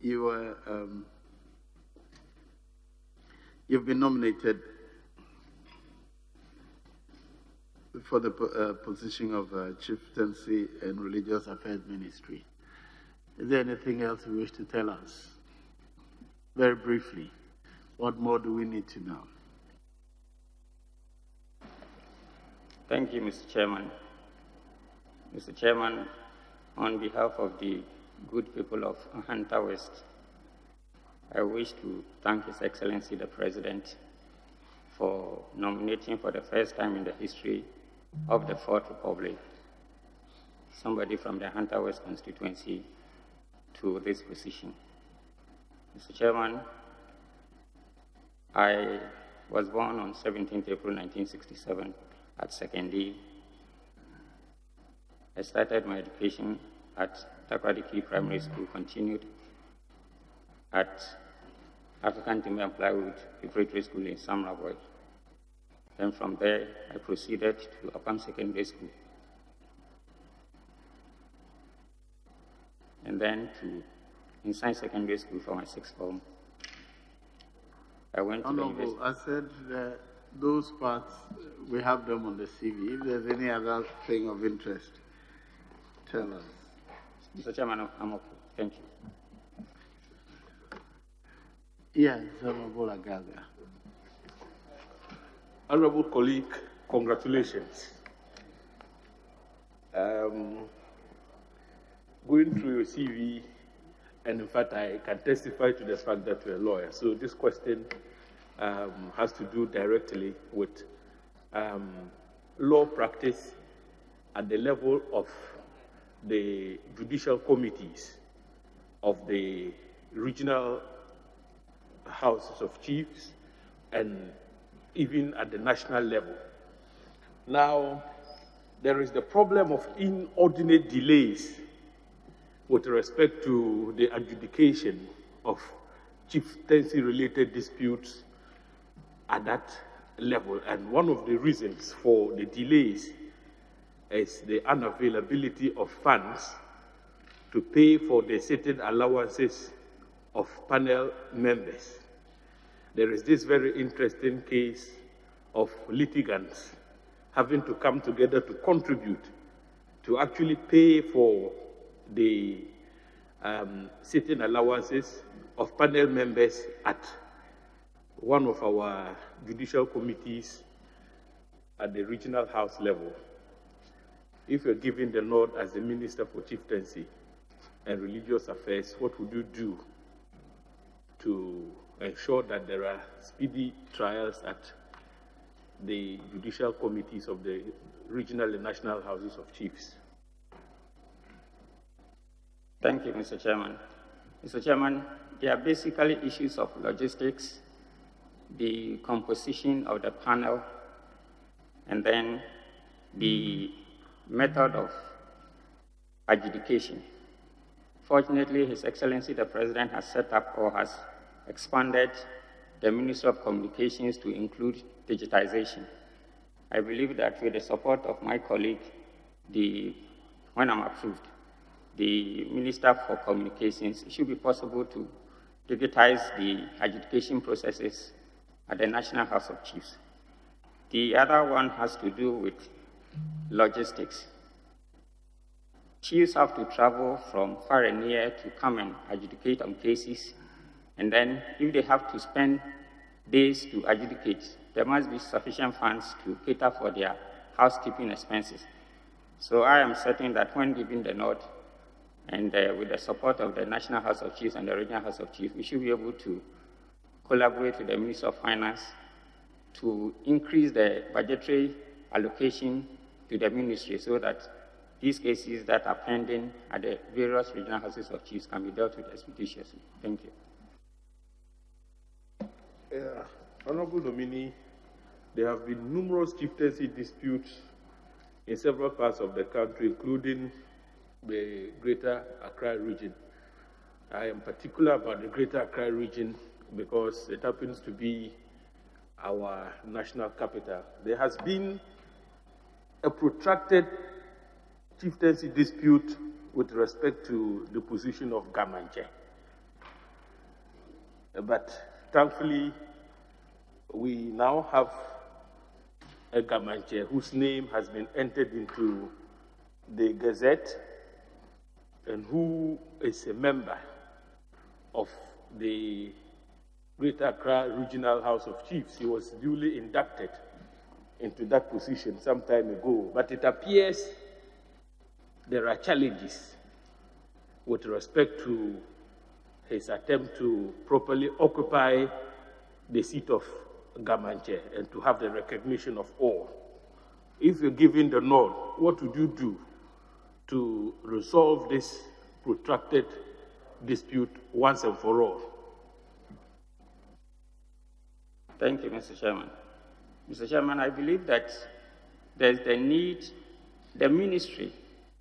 you were, um, you've been nominated for the uh, position of uh, Chieftaincy and Religious Affairs Ministry. Is there anything else you wish to tell us? Very briefly, what more do we need to know? Thank you, Mr. Chairman. Mr. Chairman, on behalf of the good people of Ahanta West, I wish to thank His Excellency the President for nominating for the first time in the history of the Fourth Republic somebody from the Ahanta West constituency to this position. Mr. Chairman, I was born on 17th April 1967 at Sekondi. I started my education at Takwadiki Primary School, continued at African Timber Plywood Preparatory School in Samreboi. Then from there, I proceeded to Apam Secondary School. And then to Inside Secondary School for my sixth form. I went to the Honorable. I said that those parts, we have them on the CV. If there's any other thing of interest, tell us. Mr. Chairman, I'm okay. Thank you. Yes, Honorable Agaga. Honorable colleague, congratulations. Um, going through your CV, and in fact, I can testify to the fact that you're a lawyer. So this question um, has to do directly with um, law practice at the level of the judicial committees of the regional houses of chiefs and even at the national level. Now, there is the problem of inordinate delays with respect to the adjudication of chieftaincy related disputes at that level. And one of the reasons for the delays is the unavailability of funds to pay for the certain allowances of panel members. There is this very interesting case of litigants having to come together to contribute to actually pay for the um, certain allowances of panel members at one of our judicial committees at the regional house level. If you're given the nod as the Minister for Chieftaincy and Religious Affairs, what would you do to ensure that there are speedy trials at the judicial committees of the regional and national houses of chiefs? Thank you, Mr. Chairman. Mr. Chairman, there are basically issues of logistics, the composition of the panel, and then the method of adjudication. Fortunately, His Excellency the President has set up or has expanded the Ministry of Communications to include digitization. I believe that with the support of my colleague, the, when I'm approved, the Minister for Communications, it should be possible to digitize the adjudication processes at the National House of Chiefs. The other one has to do with logistics. Chiefs have to travel from far and near to come and adjudicate on cases, and then if they have to spend days to adjudicate, there must be sufficient funds to cater for their housekeeping expenses. So I am certain that when given the nod, and uh, with the support of the National House of Chiefs and the Regional House of Chiefs, we should be able to collaborate with the Minister of Finance to increase the budgetary allocation to the ministry so that these cases that are pending at the various regional houses of chiefs can be dealt with expeditiously. Thank you. Yeah, Honorable nominee, there have been numerous chieftaincy disputes in several parts of the country, including the Greater Accra region. I am particular about the Greater Accra region because it happens to be our national capital. There has been a protracted chieftaincy dispute with respect to the position of Ga Mantse. But thankfully, we now have a Ga Mantse whose name has been entered into the Gazette and who is a member of the Greater Accra Regional House of Chiefs. He was duly inducted into that position some time ago, but it appears there are challenges with respect to his attempt to properly occupy the seat of Ga Mantse and to have the recognition of all. If you're given the nod, what would you do to resolve this protracted dispute once and for all? Thank you, Mr. Chairman. Mr. Chairman, I believe that there's the need, the ministry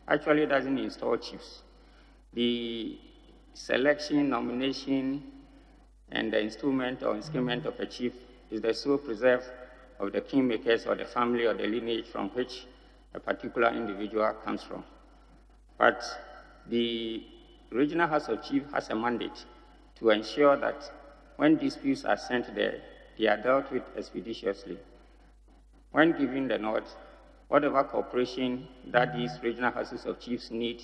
actually doesn't install chiefs. The selection, nomination, and the instrument or instrument of a chief is the sole preserve of the kingmakers or the family or the lineage from which a particular individual comes from. But the regional house of chief has a mandate to ensure that when disputes are sent there, they are dealt with expeditiously. When giving the nod, whatever cooperation that these regional houses of chiefs need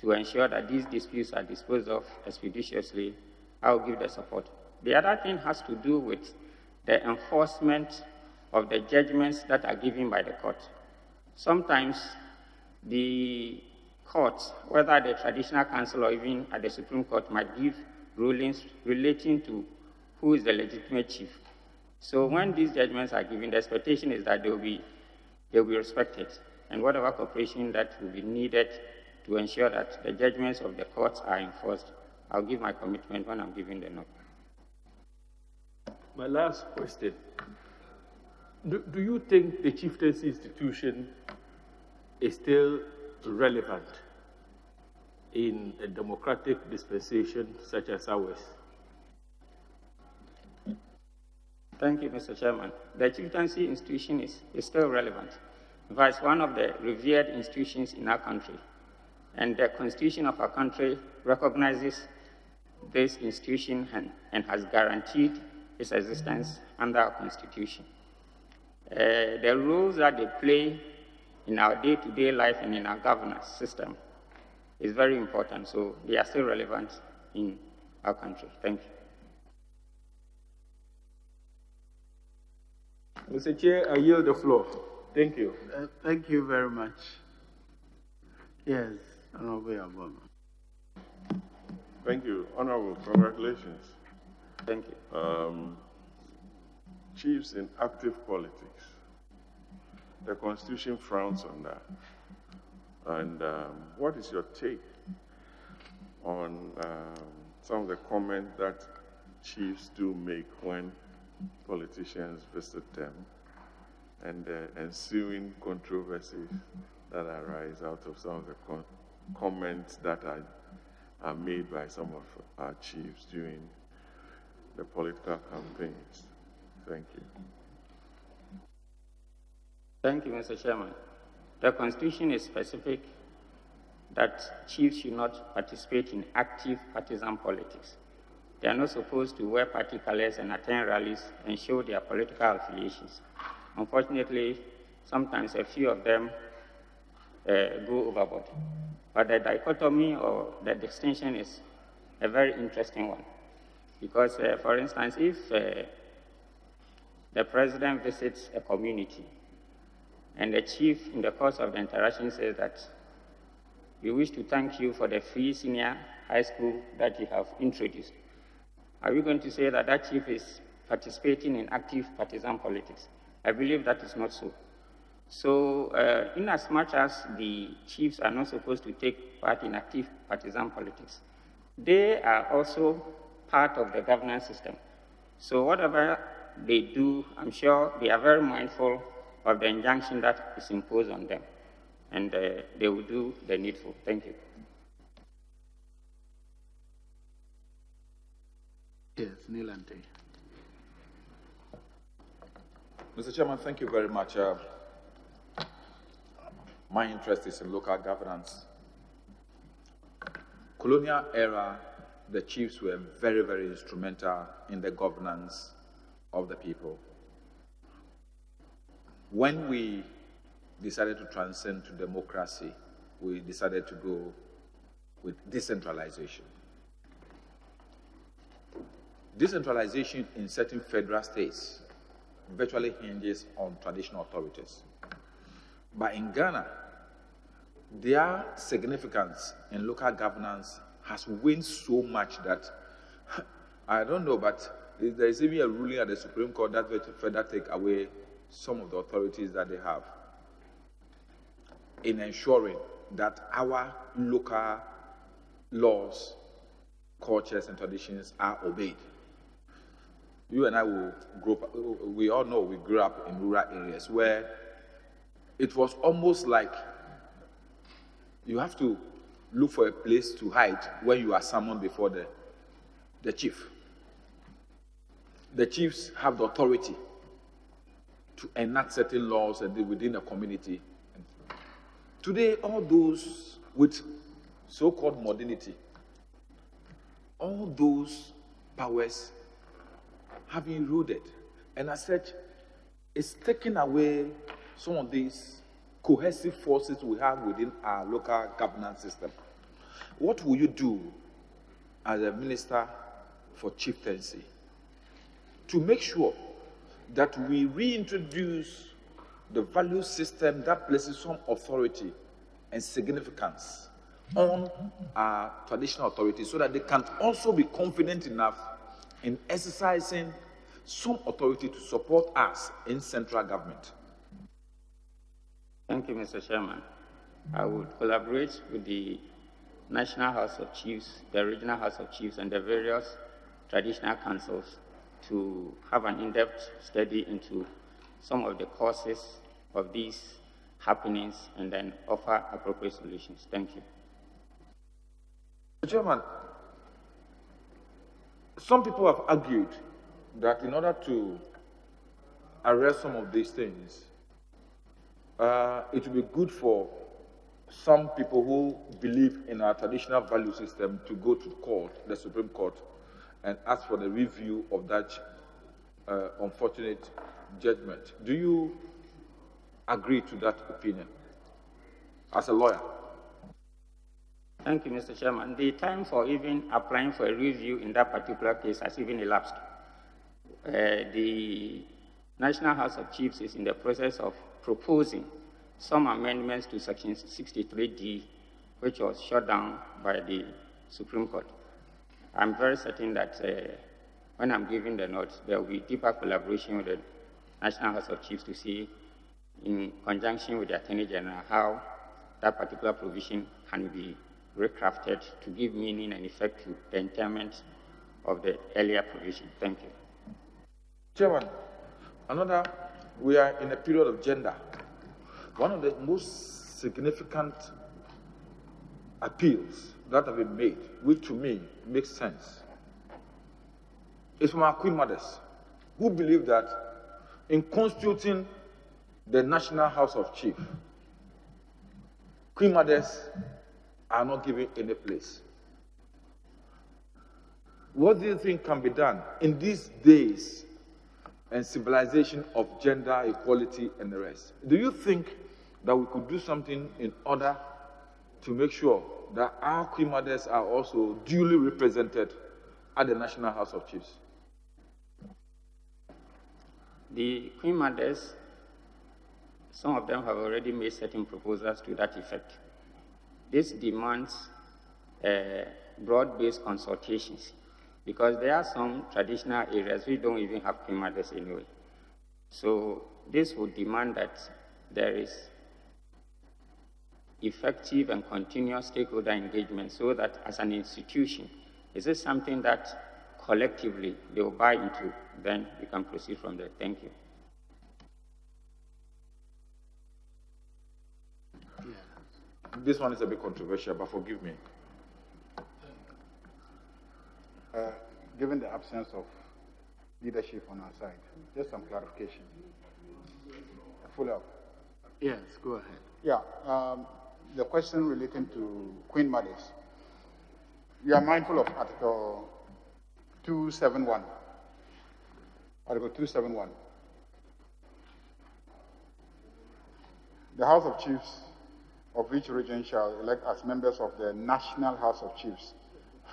to ensure that these disputes are disposed of expeditiously, I will give the support. The other thing has to do with the enforcement of the judgments that are given by the court. Sometimes the courts, whether the traditional council or even at the Supreme Court, might give rulings relating to who is the legitimate chief. So when these judgments are given, the expectation is that they will be, they will be respected, and whatever cooperation that will be needed to ensure that the judgments of the courts are enforced, I'll give my commitment when I'm giving the note. My last question. Do, do you think the chieftaincy institution is still relevant in a democratic dispensation such as ours? Thank you, Mr. Chairman. The chieftaincy institution is, is still relevant. It's one of the revered institutions in our country. And the constitution of our country recognizes this institution and, and has guaranteed its existence under our constitution. Uh, the roles that they play in our day-to-day life and in our governance system is very important, so they are still relevant in our country. Thank you. Mr. Chair, I yield the floor. Thank you. Uh, thank you very much. Yes, Honorable Obama. Thank you. Honorable, congratulations. Thank you. Um, chiefs in active politics. The Constitution frowns on that. And um, what is your take on um, some of the comments that chiefs do make when politicians visit them and uh, the ensuing controversies that arise out of some of the comments that are, are made by some of our chiefs during the political campaigns. Thank you. Thank you, Mr. Chairman. The Constitution is specific that chiefs should not participate in active partisan politics. They are not supposed to wear party colors and attend rallies and show their political affiliations. Unfortunately, sometimes a few of them uh, go overboard. But the dichotomy or the distinction is a very interesting one. Because, uh, for instance, if uh, the president visits a community and the chief, in the course of the interaction, says that we wish to thank you for the free senior high school that you have introduced. Are we going to say that that chief is participating in active partisan politics? I believe that is not so. So, uh, in as much as the chiefs are not supposed to take part in active partisan politics, they are also part of the governance system. So, whatever they do, I'm sure they are very mindful of the injunction that is imposed on them, and uh, they will do the needful. Thank you. Yes, Nilante. Mr. Chairman, thank you very much. Uh, my interest is in local governance. Colonial era the chiefs were very, very instrumental in the governance of the people. When we decided to transcend to democracy, we decided to go with decentralization. Decentralization in certain federal states virtually hinges on traditional authorities. But in Ghana, their significance in local governance has waned so much that I don't know, but there is even a ruling at the Supreme Court that will further take away some of the authorities that they have in ensuring that our local laws, cultures, and traditions are obeyed. You and I will grow up, we all know we grew up in rural areas where it was almost like you have to look for a place to hide when you are summoned before the, the chief. The chiefs have the authority to enact certain laws and within a community. Today, all those with so called modernity, all those powers have eroded. And as such, it's taking away some of these cohesive forces we have within our local governance system. What will you do as a minister for chieftaincy to make sure that we reintroduce the value system that places some authority and significance on our traditional authorities so that they can also be confident enough in exercising some authority to support us in central government. Thank you, Mr. Chairman. I would collaborate with the National House of Chiefs, the Regional House of Chiefs, and the various traditional councils to have an in-depth study into some of the causes of these happenings and then offer appropriate solutions. Thank you. Chairman, some people have argued that in order to arrest some of these things, uh, it would be good for some people who believe in our traditional value system to go to court, the Supreme Court, and ask for the review of that uh, unfortunate judgment. Do you agree to that opinion as a lawyer? Thank you, Mr. Chairman. The time for even applying for a review in that particular case has even elapsed. Uh, the National House of Chiefs is in the process of proposing some amendments to Section 63D, which was shut down by the Supreme Court. I'm very certain that uh, when I'm giving the notes, there will be deeper collaboration with the National House of Chiefs to see, in conjunction with the Attorney General, how that particular provision can be recrafted to give meaning and effect to the intent of the earlier provision. Thank you. Chairman, another, we are in a period of gender. One of the most significant appeals that have been made, which to me makes sense, is from our Queen Mothers, who believe that in constituting the National House of Chief, Queen Mothers are not given any place. What do you think can be done in these days and civilization of gender equality and the rest? Do you think that we could do something in order to make sure that our Queen Mothers are also duly represented at the National House of Chiefs? The Queen Mothers, some of them have already made certain proposals to that effect. This demands uh, broad-based consultations because there are some traditional areas we don't even have Mothers anyway. So this would demand that there is effective and continuous stakeholder engagement so that as an institution, is this something that collectively they will buy into, then we can proceed from there. Thank you. This one is a bit controversial, but forgive me. Uh, given the absence of leadership on our side, just some clarification. Follow up. Yes, go ahead. Yeah, um, the question relating to Queen Mothers. you are mindful of Article 271. Article 271. The House of Chiefs of each region shall elect as members of the National House of Chiefs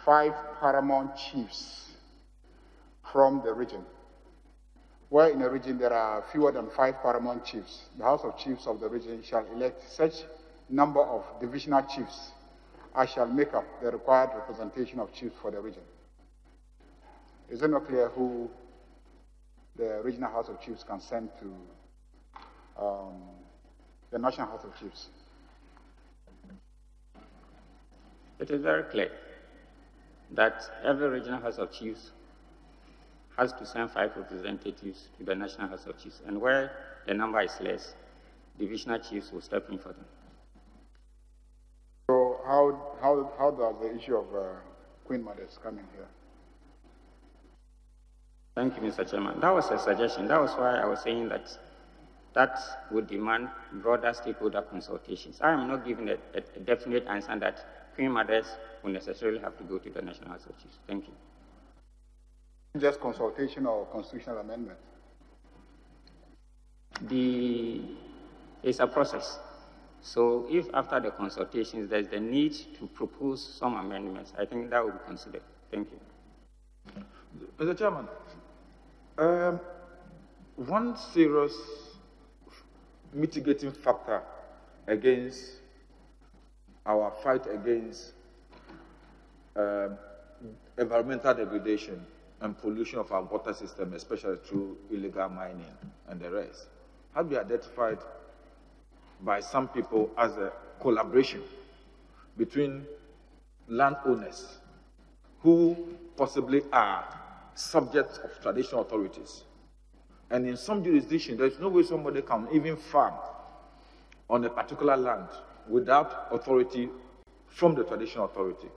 five paramount chiefs from the region. Where in a region there are fewer than five paramount chiefs, the House of Chiefs of the region shall elect such number of divisional chiefs as shall make up the required representation of chiefs for the region. Is it not clear who the regional House of Chiefs can send to um, the National House of Chiefs? It is very clear that every regional House of Chiefs has to send five representatives to the National House of Chiefs. And where the number is less, divisional chiefs will step in for them. So how, how, how does the issue of uh, Queen Mothers come in here? Thank you, Mr. Chairman. That was a suggestion. That was why I was saying that that would demand broader stakeholder consultations. I am not giving a, a, a definite answer that Queen Mothers will necessarily have to go to the National House of Chiefs. Thank you. Just consultation or constitutional amendment? The, it's a process. So if after the consultations there's the need to propose some amendments, I think that will be considered. Thank you. Mr. Chairman, um, one serious mitigating factor against our fight against um, environmental degradation and pollution of our water system, especially through illegal mining and the rest, has been identified by some people as a collaboration between landowners who possibly are subjects of traditional authorities. And in some jurisdictions, there's no way somebody can even farm on a particular land without authority from the traditional authority.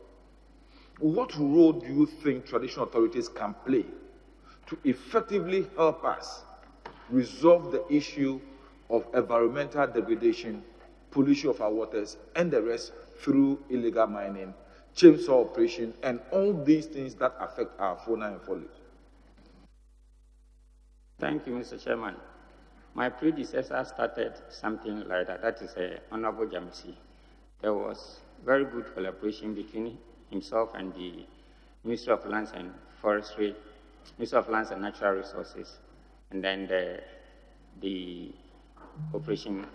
What role do you think traditional authorities can play to effectively help us resolve the issue of environmental degradation, pollution of our waters, and the rest through illegal mining, chainsaw operation, and all these things that affect our fauna and foliage? Thank you, Mr. Chairman. My predecessor started something like that. That is a Honorable Dzamesi. There was very good collaboration between himself and the Ministry of Lands and Forestry, Ministry of Lands and Natural Resources, and then the, the Operation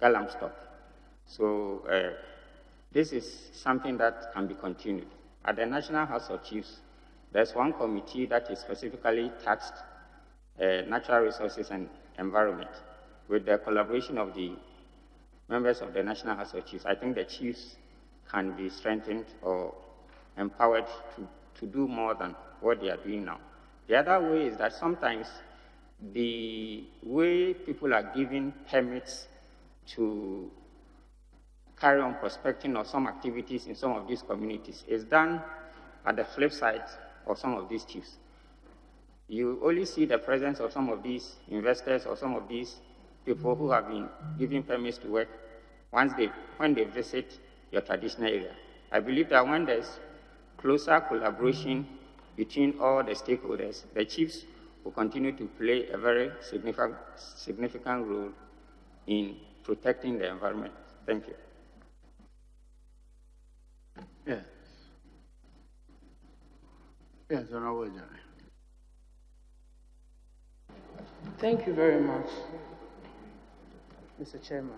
Galamstop. So uh, this is something that can be continued. At the National House of Chiefs, there's one committee that is specifically taxed uh, natural resources and environment with the collaboration of the members of the National House of Chiefs. I think the chiefs can be strengthened or empowered to, to do more than what they are doing now. The other way is that sometimes the way people are giving permits to carry on prospecting or some activities in some of these communities is done at the flip side of some of these chiefs. You only see the presence of some of these investors or some of these people who have been given permits to work once they, when they visit your traditional area. I believe that when there's closer collaboration between all the stakeholders, the chiefs will continue to play a very significant, significant role in protecting the environment. Thank you. Yes. Yes, Honorable Jare. Thank you very much, Mr. Chairman.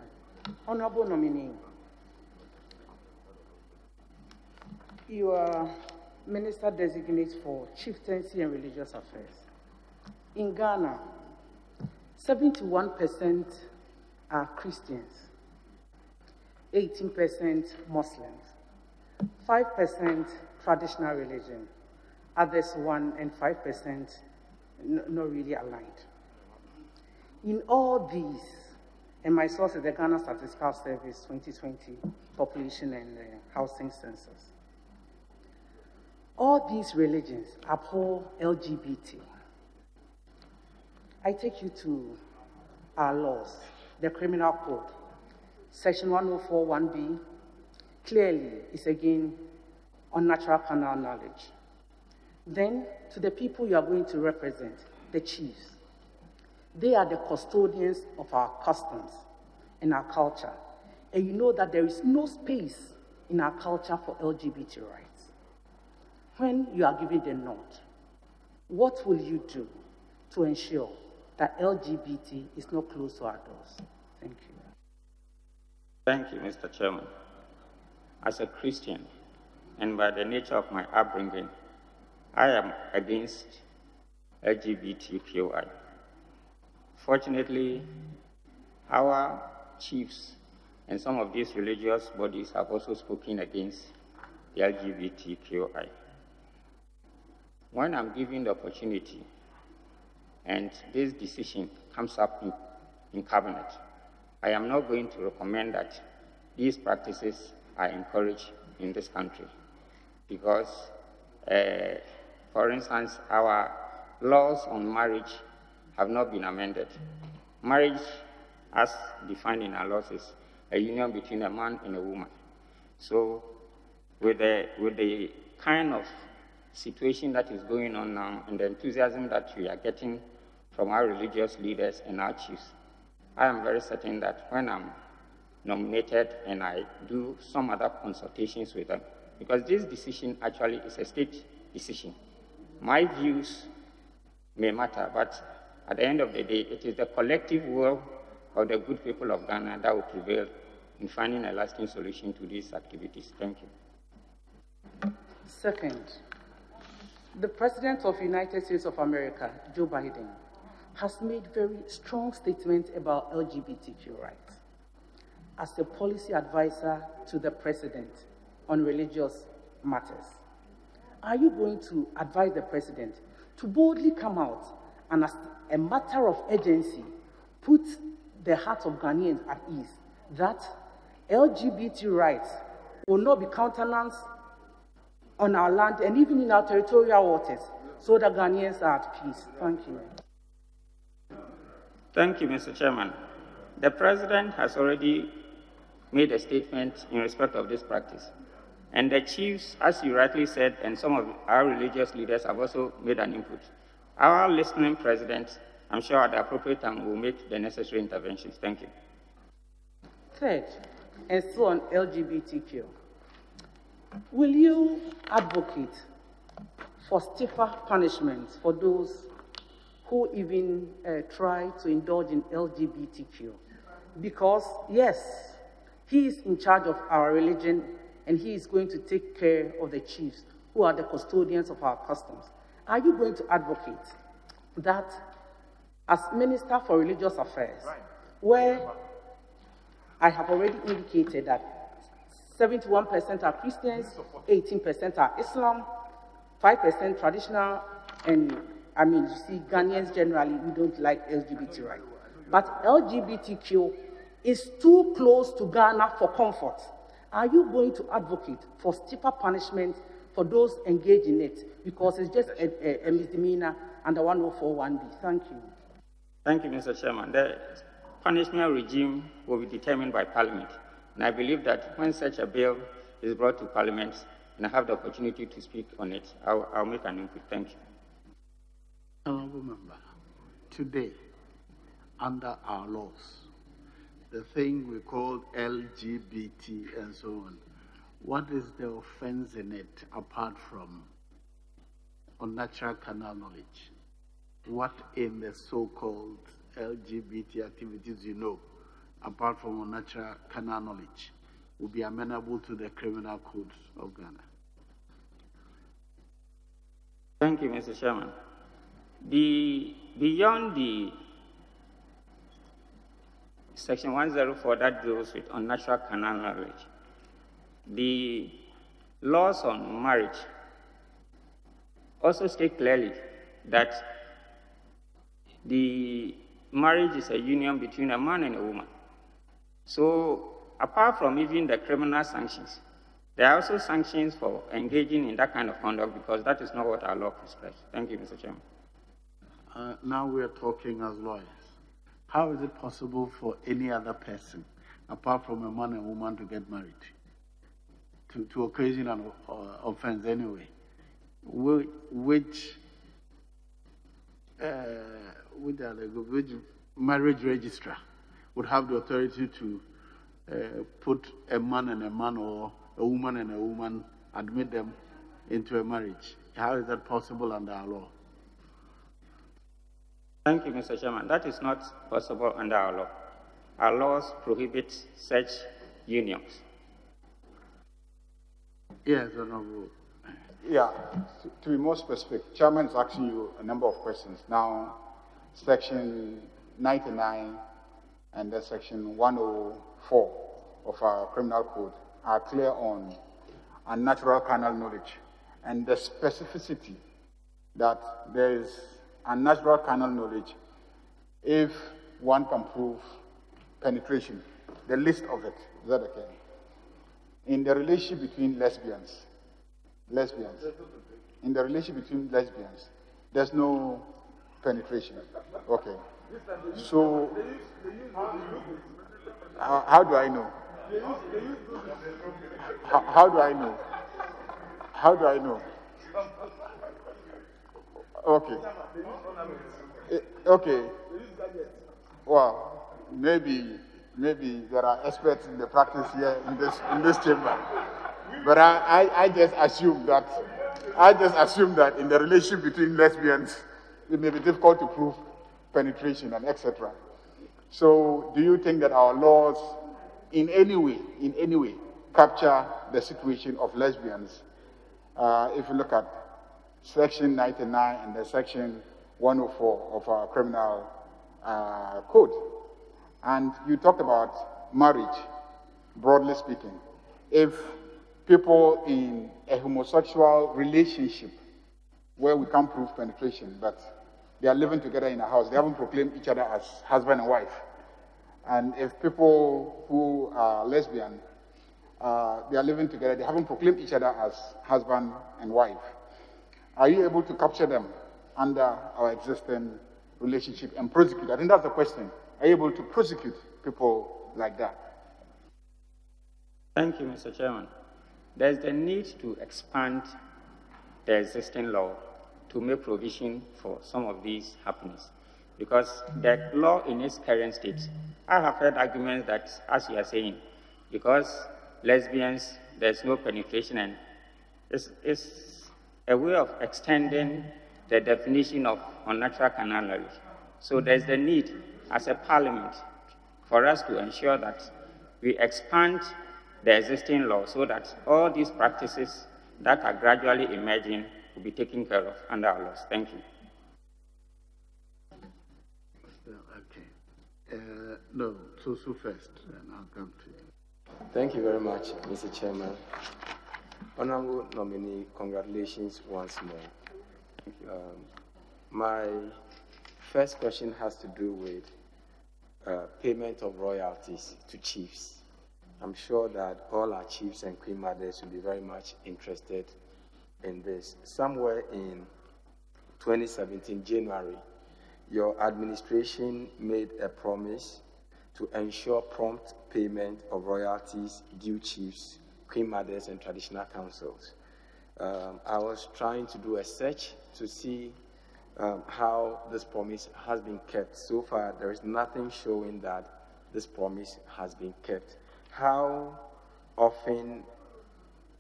Honorable nominee, you are Minister Designate for Chieftaincy and Religious Affairs. In Ghana, 71% are Christians, 18% Muslims, 5% traditional religion, others 1 and 5% not really aligned. In all these, and my source is the Ghana Statistical Service 2020 Population and uh, Housing Census. All these religions uphold LGBT. I take you to our laws, the Criminal Code, Section 1041B, clearly is again unnatural carnal knowledge. Then, to the people you are going to represent, the chiefs. They are the custodians of our customs and our culture. And you know that there is no space in our culture for LGBT rights. When you are given the nod, what will you do to ensure that LGBT is not close to our doors? Thank you. Thank you, Mr. Chairman. As a Christian, and by the nature of my upbringing, I am against LGBTQI. Fortunately, our chiefs and some of these religious bodies have also spoken against the LGBTQI. When I'm given the opportunity and this decision comes up in, in cabinet, I am not going to recommend that these practices are encouraged in this country because, uh, for instance, our laws on marriage have not been amended. Marriage, as defined in our laws, is a union between a man and a woman. So, with the, with the kind of situation that is going on now and the enthusiasm that we are getting from our religious leaders and our chiefs, I am very certain that when I'm nominated and I do some other consultations with them, because this decision actually is a state decision. My views may matter, but at the end of the day, it is the collective will of the good people of Ghana that will prevail in finding a lasting solution to these activities. Thank you. Second, the President of the United States of America, Joe Biden, has made very strong statements about LGBTQ rights. As a policy advisor to the President on religious matters, are you going to advise the President to boldly come out and, a matter of urgency, put the hearts of Ghanaians at ease that LGBT rights will not be countenanced on our land and even in our territorial waters so that Ghanaians are at peace. Thank you. Thank you, Mr. Chairman. The President has already made a statement in respect of this practice. And the chiefs, as you rightly said, and some of our religious leaders have also made an input. Our listening president, I'm sure at the appropriate time, will make the necessary interventions. Thank you. Third, and so on LGBTQ, will you advocate for stiffer punishments for those who even uh, try to indulge in LGBTQ? Because, yes, he is in charge of our religion and he is going to take care of the chiefs who are the custodians of our customs. Are you going to advocate that as Minister for Religious Affairs, where I have already indicated that 71% are Christians, 18% are Islam, 5% traditional, and I mean, you see, Ghanaians generally, we don't like LGBT rights. But LGBTQ is too close to Ghana for comfort. Are you going to advocate for stiffer punishment for those engaged in it? Because it's just a, a, a misdemeanor under 1041B. Thank you. Thank you, Mr. Chairman. The punishment regime will be determined by Parliament. And I believe that when such a bill is brought to Parliament and I have the opportunity to speak on it, I'll, I'll make an input. Thank you. Honorable Member, today, under our laws, the thing we call LGBT and so on, what is the offense in it apart from unnatural carnal knowledge? What in the so-called LGBT activities you know, apart from unnatural carnal knowledge, will be amenable to the criminal codes of Ghana? Thank you, Mr. Chairman. The, beyond the Section 104 that deals with unnatural carnal knowledge. The laws on marriage also state clearly that the marriage is a union between a man and a woman. So, apart from even the criminal sanctions, there are also sanctions for engaging in that kind of conduct because that is not what our law prescribes. Thank you, Mr. Chairman. Uh, now we are talking as lawyers. How is it possible for any other person, apart from a man and woman, to get married? To, to occasion an uh, offense anyway. Which, uh, which marriage registrar would have the authority to uh, put a man and a man or a woman and a woman, admit them into a marriage? How is that possible under our law? Thank you, Mr. Chairman. That is not possible under our law. Our laws prohibit such unions. Yes, Honorable. Yeah, to- be more specific, Chairman is asking you a number of questions. Now, Section 99 and then Section 104 of our criminal code are clear on unnatural carnal knowledge and the specificity that there is unnatural carnal knowledge if one can prove penetration, the list of it. Is that okay? In the relationship between lesbians, lesbians. In the relationship between lesbians, there's no penetration. Okay. So, how, how do I know? How, how do I know? How do I know? Okay. Eh, Okay. Well, maybe, maybe there are experts in the practice here in this, in this chamber. But I, I, I just assume that, I just assume that in the relationship between lesbians, it may be difficult to prove penetration and etc. So, do you think that our laws, in any way, in any way, capture the situation of lesbians? Uh, if you look at Section 99 and the Section 104 of our criminal uh, code, and you talked about marriage, broadly speaking. If people in a homosexual relationship where we can't prove penetration, but they are living together in a house, they haven't proclaimed each other as husband and wife. And if people who are lesbian, uh, they are living together, they haven't proclaimed each other as husband and wife. Are you able to capture them under our existing relationship and prosecute? I think that's the question. Are able to prosecute people like that? Thank you, Mr. Chairman. There's the need to expand the existing law to make provision for some of these happenings. Because the law in its current state, I have heard arguments that, as you are saying, because lesbians, there's no penetration, and it's, it's a way of extending the definition of unnatural carnal knowledge. So there's the need, as a parliament, for us to ensure that we expand the existing law so that all these practices that are gradually emerging will be taken care of under our laws. Thank you. Okay. Uh, no, Susu first, and I'll come to you. Thank you very much, Mr. Chairman. Honorable nominee, congratulations once more. Um, my first question has to do with uh, payment of royalties to chiefs. I'm sure that all our chiefs and queen mothers will be very much interested in this. Somewhere in 2017, January, your administration made a promise to ensure prompt payment of royalties due chiefs, queen mothers, and traditional councils. Um, I was trying to do a search to see um, how this promise has been kept. So far, there is nothing showing that this promise has been kept. How often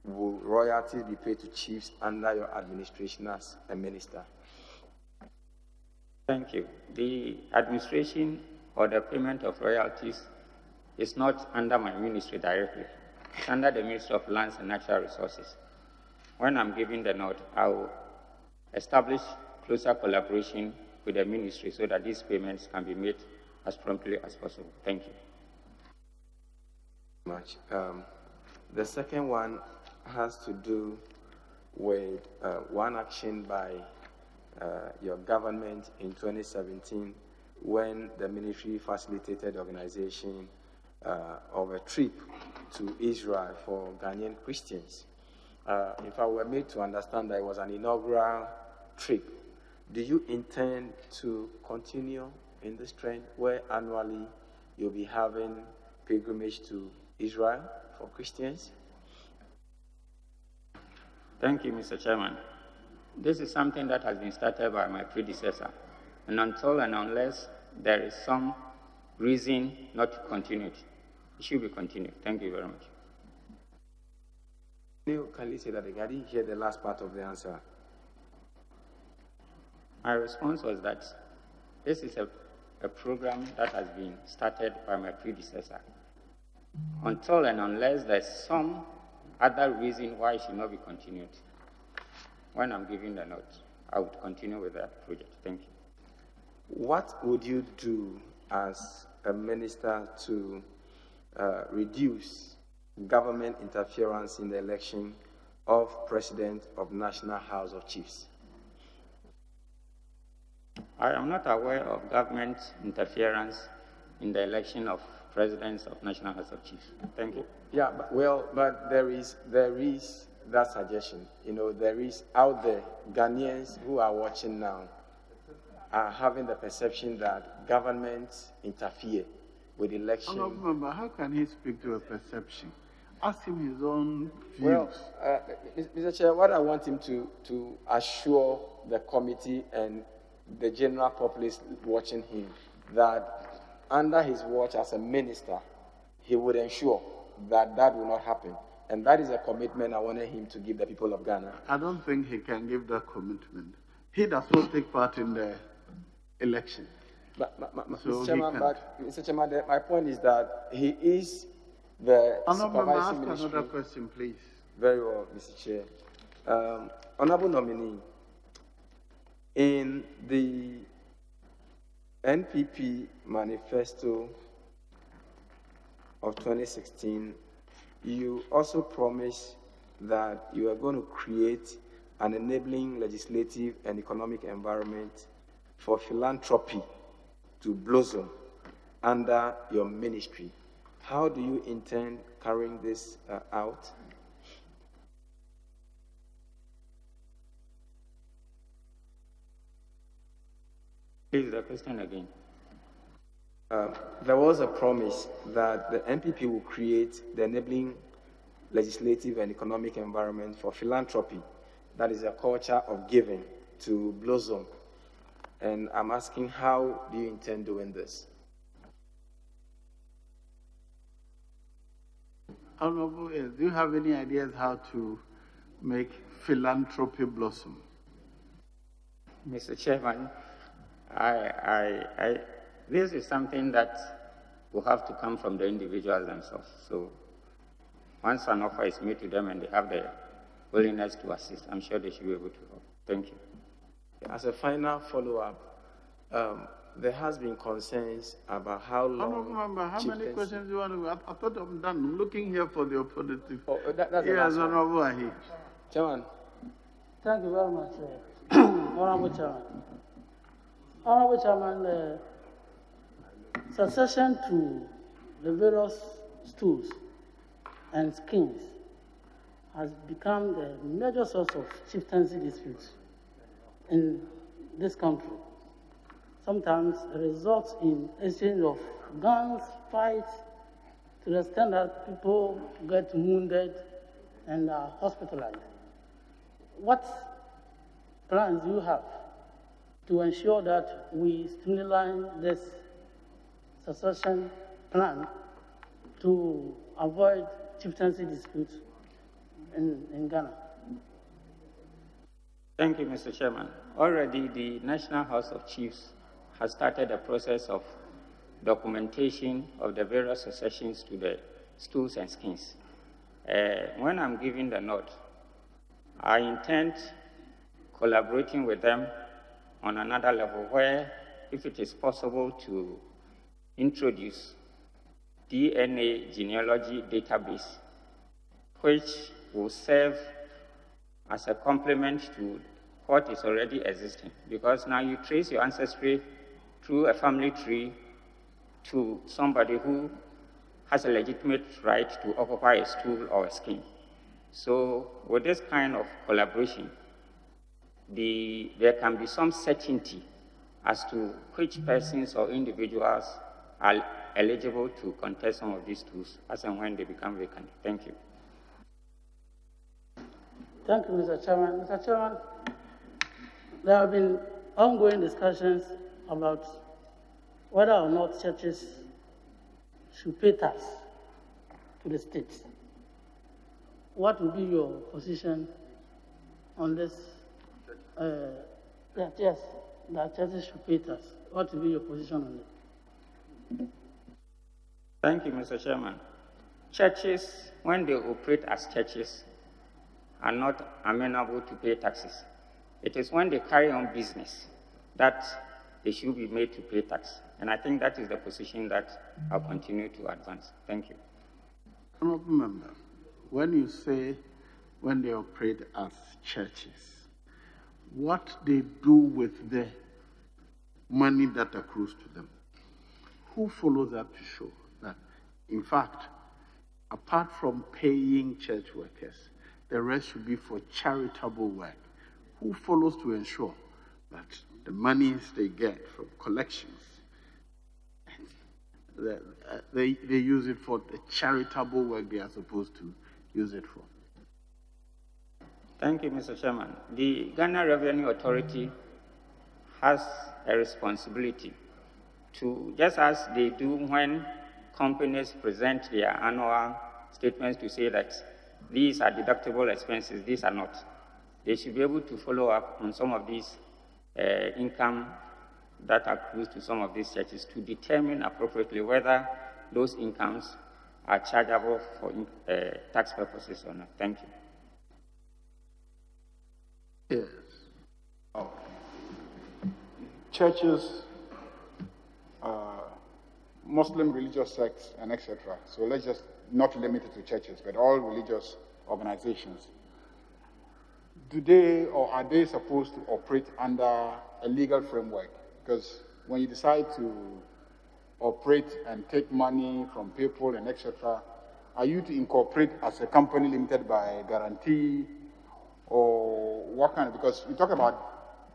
will royalties be paid to chiefs under your administration as a minister? Thank you. The administration or the payment of royalties is not under my ministry directly. It's under the Ministry of Lands and Natural Resources. When I'm giving the nod, I will establish closer collaboration with the ministry so that these payments can be made as promptly as possible. Thank you. much. Um, the second one has to do with uh, one action by uh, your government in 2017 when the military facilitated organization uh, of a trip to Israel for Ghanaian Christians. Uh, in fact, we were made to understand that it was an inaugural trip. Do you intend to continue in this trend where annually you'll be having pilgrimage to Israel for Christians? Thank you, Mr. Chairman. This is something that has been started by my predecessor, and until and unless there is some reason not to continue it, it should be continued. Thank you very much. Can you say that again? I didn't hear the last part of the answer. My response was that this is a, a program that has been started by my predecessor. Until and unless there's some other reason why it should not be continued, when I'm giving the note, I would continue with that project. Thank you. What would you do as a minister to uh, reduce government interference in the election of President of National House of Chiefs? I am not aware of government interference in the election of presidents of National House of Chiefs. Thank you. Yeah, but, well, but there is there is that suggestion. You know, there is out there Ghanaians who are watching now are having the perception that governments interfere with election. Honorable member, how can he speak to a perception? Ask him his own views. Well, uh, Mr. Chair, what I want him to, to assure the committee and the general populace watching him that under his watch as a minister, he would ensure that that will not happen. And that is a commitment I wanted him to give the people of Ghana. I don't think he can give that commitment. He does not take part in the election. But, but, but, So Mr. Chairman, but, Mr. Chairman, the- my point is that he is the Honorable member, ask supervising ministry. another question, please. Very well, Mr. Chair. Um, honorable nominee, in the NPP manifesto of 2016, you also promised that you are going to create an enabling legislative and economic environment for philanthropy to blossom under your ministry. How do you intend carrying this uh, out? Please, the question again. Uh, there was a promise that the NPP will create the enabling legislative and economic environment for philanthropy, that is a culture of giving, to blossom. And I'm asking, how do you intend doing this? Honorable, do you have any ideas how to make philanthropy blossom? Mr. Chairman, I, I, I, this is something that will have to come from the individuals themselves. So once an offer is made to them and they have the willingness to assist, I'm sure they should be able to help. Thank you. As a final follow-up, um, there has been concerns about how long. Honorable member, how many questions do you want to, I, I thought I'm done. I'm looking here for the opportunity. Oh, that, that's the Yes, last one. Honorable Ahi. Chairman, Thank you very much, Honorable Chairman. Honorable Chairman, uh, succession to the various stools and skins has become the major source of chieftaincy disputes in this country. Sometimes results in exchange of guns, fights, to the extent that people get wounded and are hospitalized. What plans do you have to ensure that we streamline this succession plan to avoid chieftaincy disputes in, in Ghana? Thank you, Mr. Chairman. Already, the National House of Chiefs has started a process of documentation of the various successions to the stools and skins. Uh, when I'm giving the note, I intend collaborating with them on another level where, if it is possible to introduce DNA genealogy database, which will serve as a complement to what is already existing. Because now you trace your ancestry through a family tree to somebody who has a legitimate right to occupy a stool or a skin. So with this kind of collaboration, the, there can be some certainty as to which persons or individuals are eligible to contest some of these tools as and when they become vacant. Thank you. Thank you, Mr. Chairman. Mr. Chairman, there have been ongoing discussions about whether or not churches should pay tax to the state. What will be your position on this? Uh, that yes, that churches should pay tax. What will be your position on it? Thank you, Mr. Chairman. Churches, when they operate as churches, are not amenable to pay taxes. It is when they carry on business that they should be made to pay tax. And I think that is the position that I'll continue to advance. Thank you. Honorable member, when you say when they operate as churches, what they do with the money that accrues to them, who follows up to show that, in fact, apart from paying church workers, the rest should be for charitable work? Who follows to ensure that the monies they get from collections they, uh, they, they use it for the charitable work they are supposed to use it for. Thank you, Mr. Chairman. The Ghana Revenue Authority has a responsibility to, just as they do when companies present their annual statements to say that these are deductible expenses, these are not. They should be able to follow up on some of these uh, income that accrues to some of these churches to determine appropriately whether those incomes are chargeable for uh, tax purposes or not. Thank you. Yes. Oh. Churches, uh, Muslim religious sects, and etc. So let's just not limit it to churches, but all religious organizations. Do they or are they supposed to operate under a legal framework? Because when you decide to operate and take money from people and etc., are you to incorporate as a company limited by guarantee or what kind of, because we talk about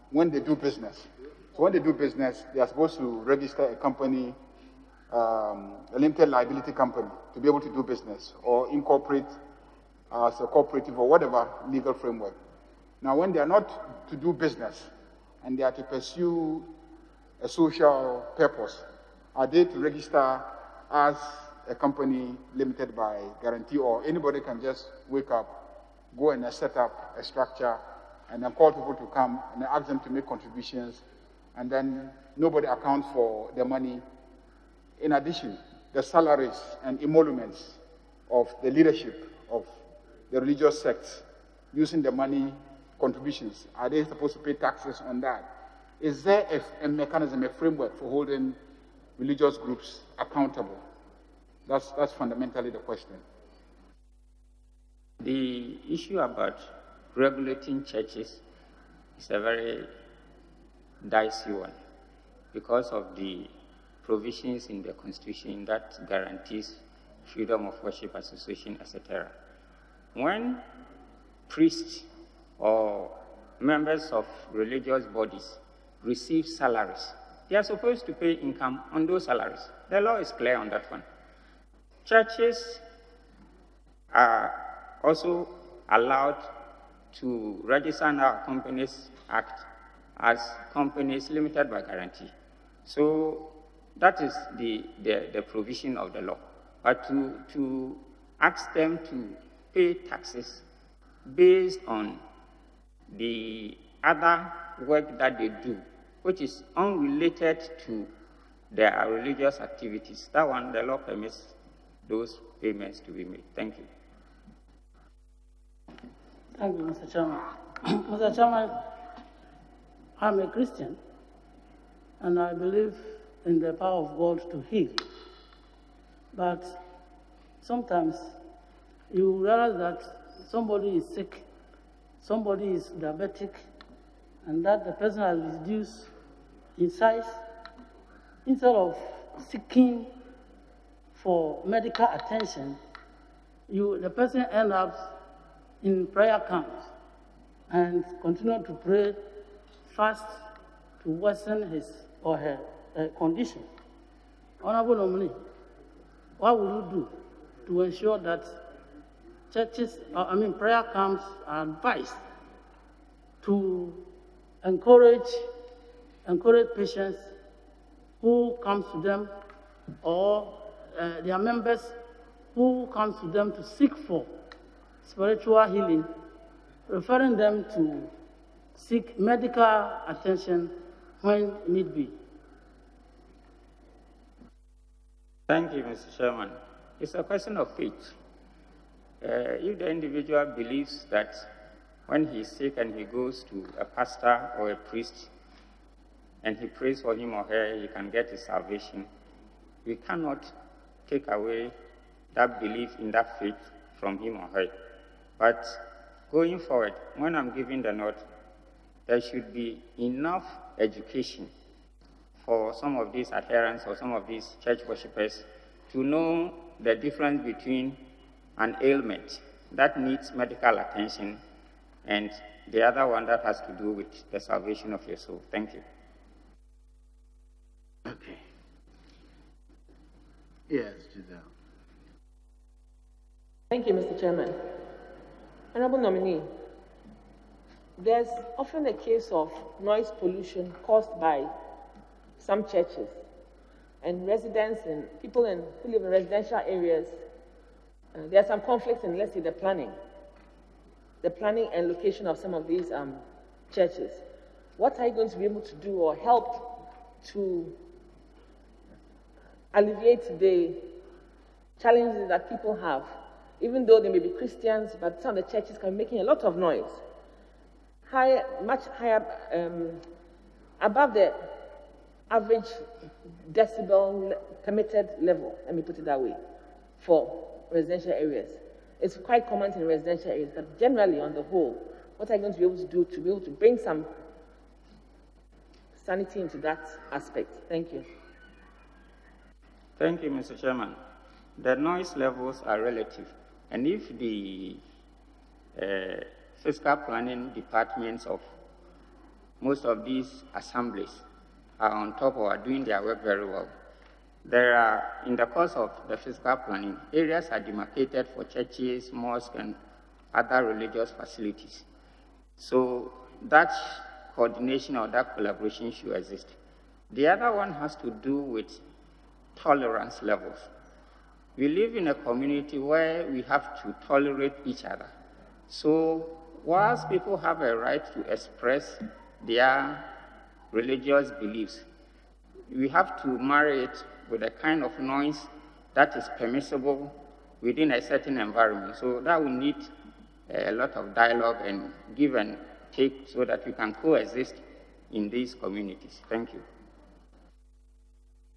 when they do business. So when they do business, they are supposed to register a company, um, a limited liability company to be able to do business or incorporate as a cooperative or whatever legal framework. Now when they are not to do business and they are to pursue a social purpose, are they to register as a company limited by guarantee, or anybody can just wake up, go and uh, set up a structure, and then call people to come and ask them to make contributions, and then nobody accounts for the money. In addition, the salaries and emoluments of the leadership of the religious sects using the money contributions, are they supposed to pay taxes on that? Is there a, a, mechanism, a framework for holding religious groups accountable? That's, that's fundamentally the question. The issue about regulating churches is a very dicey one because of the provisions in the Constitution that guarantees freedom of worship, association, etc. When priests or members of religious bodies receive salaries. They are supposed to pay income on those salaries. The law is clear on that one. Churches are also allowed to register our Companies Act as companies limited by guarantee. So that is the, the, the provision of the law. But to, to ask them to pay taxes based on the other work that they do, which is unrelated to their religious activities. That one, the law permits those payments to be made. Thank you. Thank you, Mr. Chairman. Mr. Chairman, I'm a Christian, and I believe in the power of God to heal. But sometimes you realize that somebody is sick, somebody is diabetic, and that the person has reduced in size, instead of seeking for medical attention, you, the person ends up in prayer camps and continue to pray fast to worsen his or her uh, condition. Honorable nominee, what will you do to ensure that churches, uh, I mean, prayer camps are advised to encourage, encourage patients who comes to them or uh, their members who comes to them to seek for spiritual healing, referring them to seek medical attention when need be. Thank you, Mr. Chairman. It's a question of faith. Uh, if the individual believes that when he's sick and he goes to a pastor or a priest and he prays for him or her, he can get his salvation, we cannot take away that belief in that faith from him or her. But going forward, when I'm giving the note, there should be enough education for some of these adherents or some of these church worshippers to know the difference between an ailment that needs medical attention and the other one that has to do with the salvation of your soul. Thank you. Okay. Yes, Giselle. Thank you, Mr. Chairman. Honorable nominee, there's often a case of noise pollution caused by some churches and residents and people in, who live in residential areas. Uh, there are some conflicts in, let's say, the planning, the planning and location of some of these um, churches. What are you going to be able to do or help to alleviate the challenges that people have, even though they may be Christians, but some of the churches can be making a lot of noise, higher, much higher, um, above the average decibel permitted level, let me put it that way, for residential areas. It's quite common in residential areas, but generally, on the whole, what are you going to be able to do to be able to bring some sanity into that aspect? Thank you. Thank you, Mr. Chairman. The noise levels are relative, and if the uh, physical planning departments of most of these assemblies are on top or are doing their work very well, there are, in the course of the physical planning, areas are demarcated for churches, mosques, and other religious facilities. So that coordination or that collaboration should exist. The other one has to do with tolerance levels. We live in a community where we have to tolerate each other. So, whilst people have a right to express their religious beliefs, we have to marry it with a kind of noise that is permissible within a certain environment. So, that will need a lot of dialogue and give and take so that we can coexist in these communities. Thank you.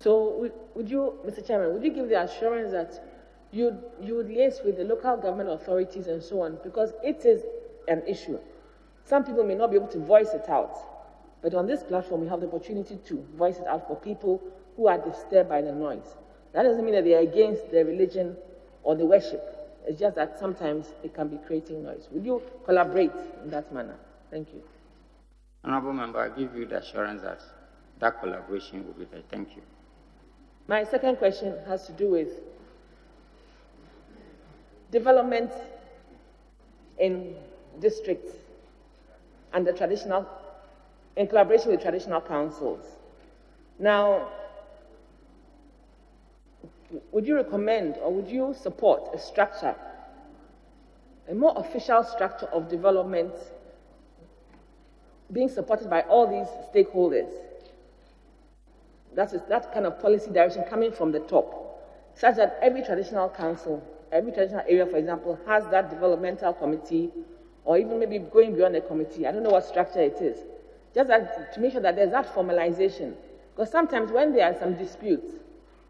So would, you, Mr. Chairman, would you give the assurance that you you would liaise with the local government authorities and so on because it is an issue. Some people may not be able to voice it out, but on this platform we have the opportunity to voice it out for people who are disturbed by the noise. That doesn't mean that they are against the religion or the worship. It's just that sometimes it can be creating noise. Will you collaborate in that manner? Thank you. Honorable Member, I give you the assurance that that collaboration will be there. Thank you. My second question has to do with development in districts and the traditional, in collaboration with traditional councils. Now, would you recommend or would you support a structure, a more official structure of development being supported by all these stakeholders? That is that kind of policy direction coming from the top, such that every traditional council, every traditional area, for example, has that developmental committee, or even maybe going beyond the committee. I don't know what structure it is. Just that, to make sure that there's that formalization. Because sometimes when there are some disputes,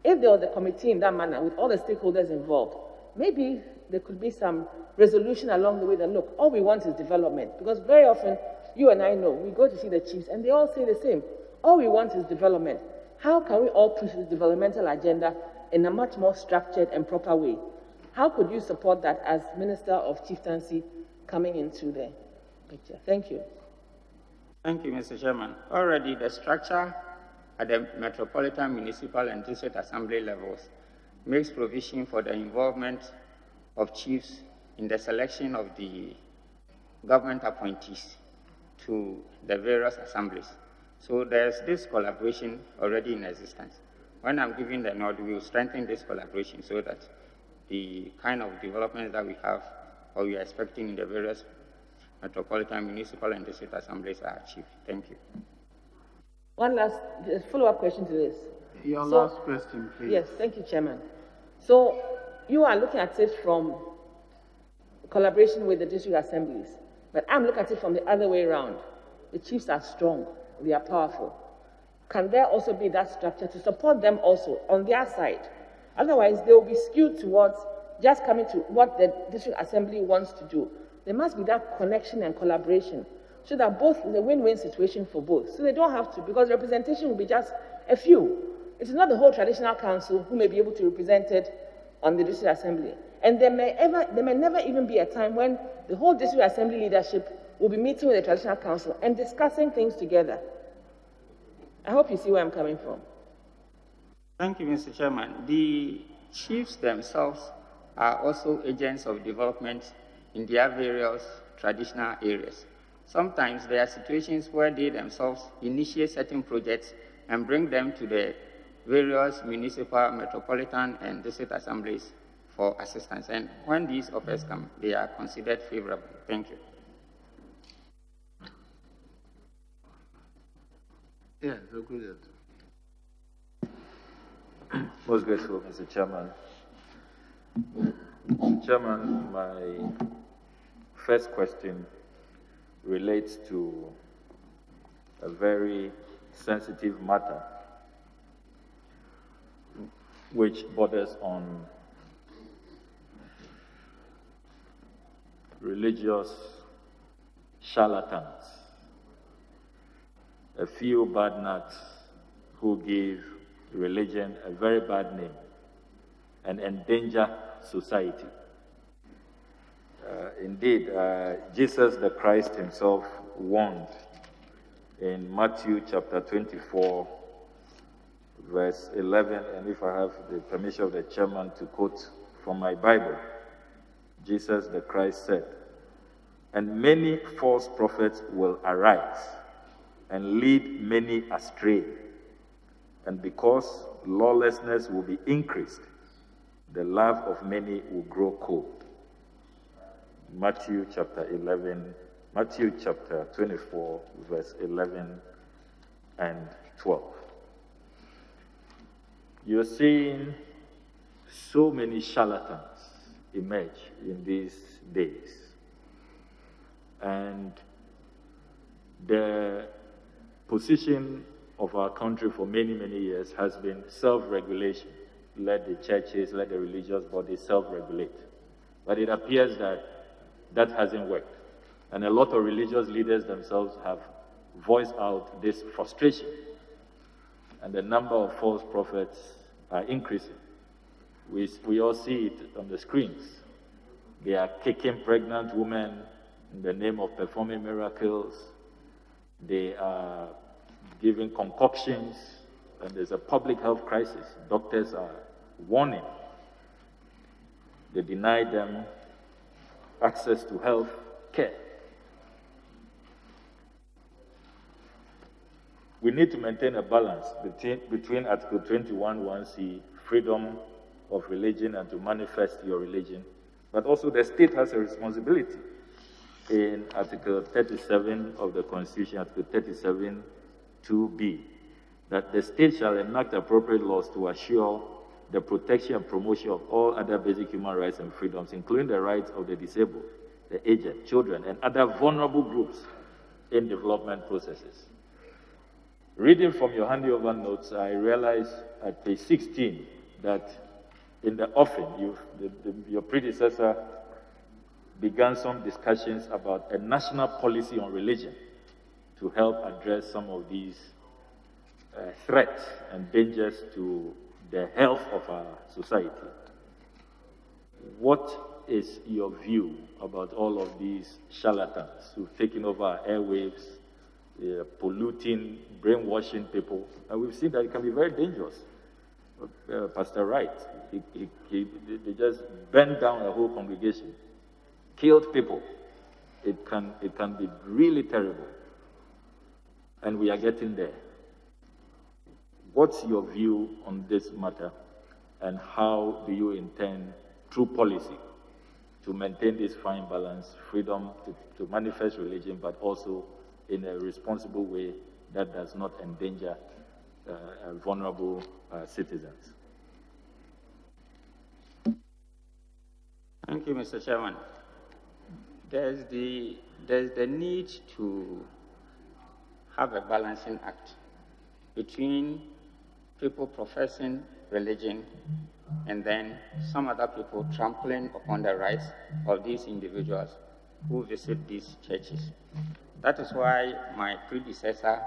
if there was a committee in that manner with all the stakeholders involved, maybe there could be some resolution along the way that, look, all we want is development. Because very often, you and I know, we go to see the chiefs and they all say the same. All we want is development. How can we all push this developmental agenda in a much more structured and proper way? How could you support that as Minister of Chieftaincy coming into the picture? Thank you. Thank you, Mr. Chairman. Already the structure at the Metropolitan, Municipal, and District Assembly levels makes provision for the involvement of chiefs in the selection of the government appointees to the various assemblies. So there's this collaboration already in existence. When I'm giving the nod, we will strengthen this collaboration so that the kind of developments that we have or we are expecting in the various metropolitan, municipal, and district assemblies are achieved. Thank you. One last follow-up question to this. Your so, last question, please. Yes, thank you, Chairman. So you are looking at it from collaboration with the district assemblies, but I'm looking at it from the other way around. The chiefs are strong, they are powerful. Can there also be that structure to support them also on their side? Otherwise, they will be skewed towards just coming to what the district assembly wants to do. There must be that connection and collaboration so that both is a win-win situation for both. So they don't have to, because representation will be just a few. It is not the whole traditional council who may be able to represent it on the district assembly. And there may, ever, there may never even be a time when the whole district assembly leadership will be meeting with the traditional council and discussing things together. I hope you see where I'm coming from. Thank you, Mr. Chairman. The chiefs themselves are also agents of development in their various traditional areas. Sometimes there are situations where they themselves initiate certain projects and bring them to the various municipal, metropolitan, and district assemblies for assistance. And when these offers come, they are considered favorable. Thank you. Yeah, so good. Most grateful, Mr. Chairman. Mr. Chairman, my first question relates to a very sensitive matter which borders on religious charlatans, a few bad nuts who give religion a very bad name and endanger society. Uh, indeed, uh, Jesus the Christ himself warned in Matthew chapter 24 verse 11, and if I have the permission of the chairman to quote from my Bible, Jesus the Christ said, And many false prophets will arise and lead many astray. And because lawlessness will be increased, the love of many will grow cold. Matthew chapter 11, Matthew chapter 24, verse 11 and 12. You're seeing so many charlatans emerge in these days. And the position of our country for many, many years has been self regulation. Let the churches, let the religious bodies self regulate. But it appears that that hasn't worked. And a lot of religious leaders themselves have voiced out this frustration and the number of false prophets are increasing. We, we all see it on the screens. They are kicking pregnant women in the name of performing miracles. They are giving concoctions, and there's a public health crisis. Doctors are warning. They deny them access to health care. We need to maintain a balance between, between Article 21 1C, freedom of religion and to manifest your religion, but also the state has a responsibility. In Article 37 of the Constitution, Article 37 2b, that the state shall enact appropriate laws to assure the protection and promotion of all other basic human rights and freedoms, including the rights of the disabled, the aged, children, and other vulnerable groups in development processes. Reading from your handover notes, I realized at page 16 that in the offing, you, the, the, your predecessor began some discussions about a national policy on religion to help address some of these uh, threats and dangers to the health of our society. What is your view about all of these charlatans who've taken over our airwaves, uh, polluting, brainwashing people. And we've seen that it can be very dangerous. Uh, Pastor Wright, he, he, he, they just burned down a whole congregation killed people. It can, it can be really terrible. And we are getting there. What's your view on this matter? And how do you intend, through policy, to maintain this fine balance, freedom to, to manifest religion, but also in a responsible way that does not endanger uh, uh, vulnerable uh, citizens? Thank you, Mr. Chairman. There's the, there's the need to have a balancing act between people professing religion and then some other people trampling upon the rights of these individuals who visit these churches. That is why my predecessor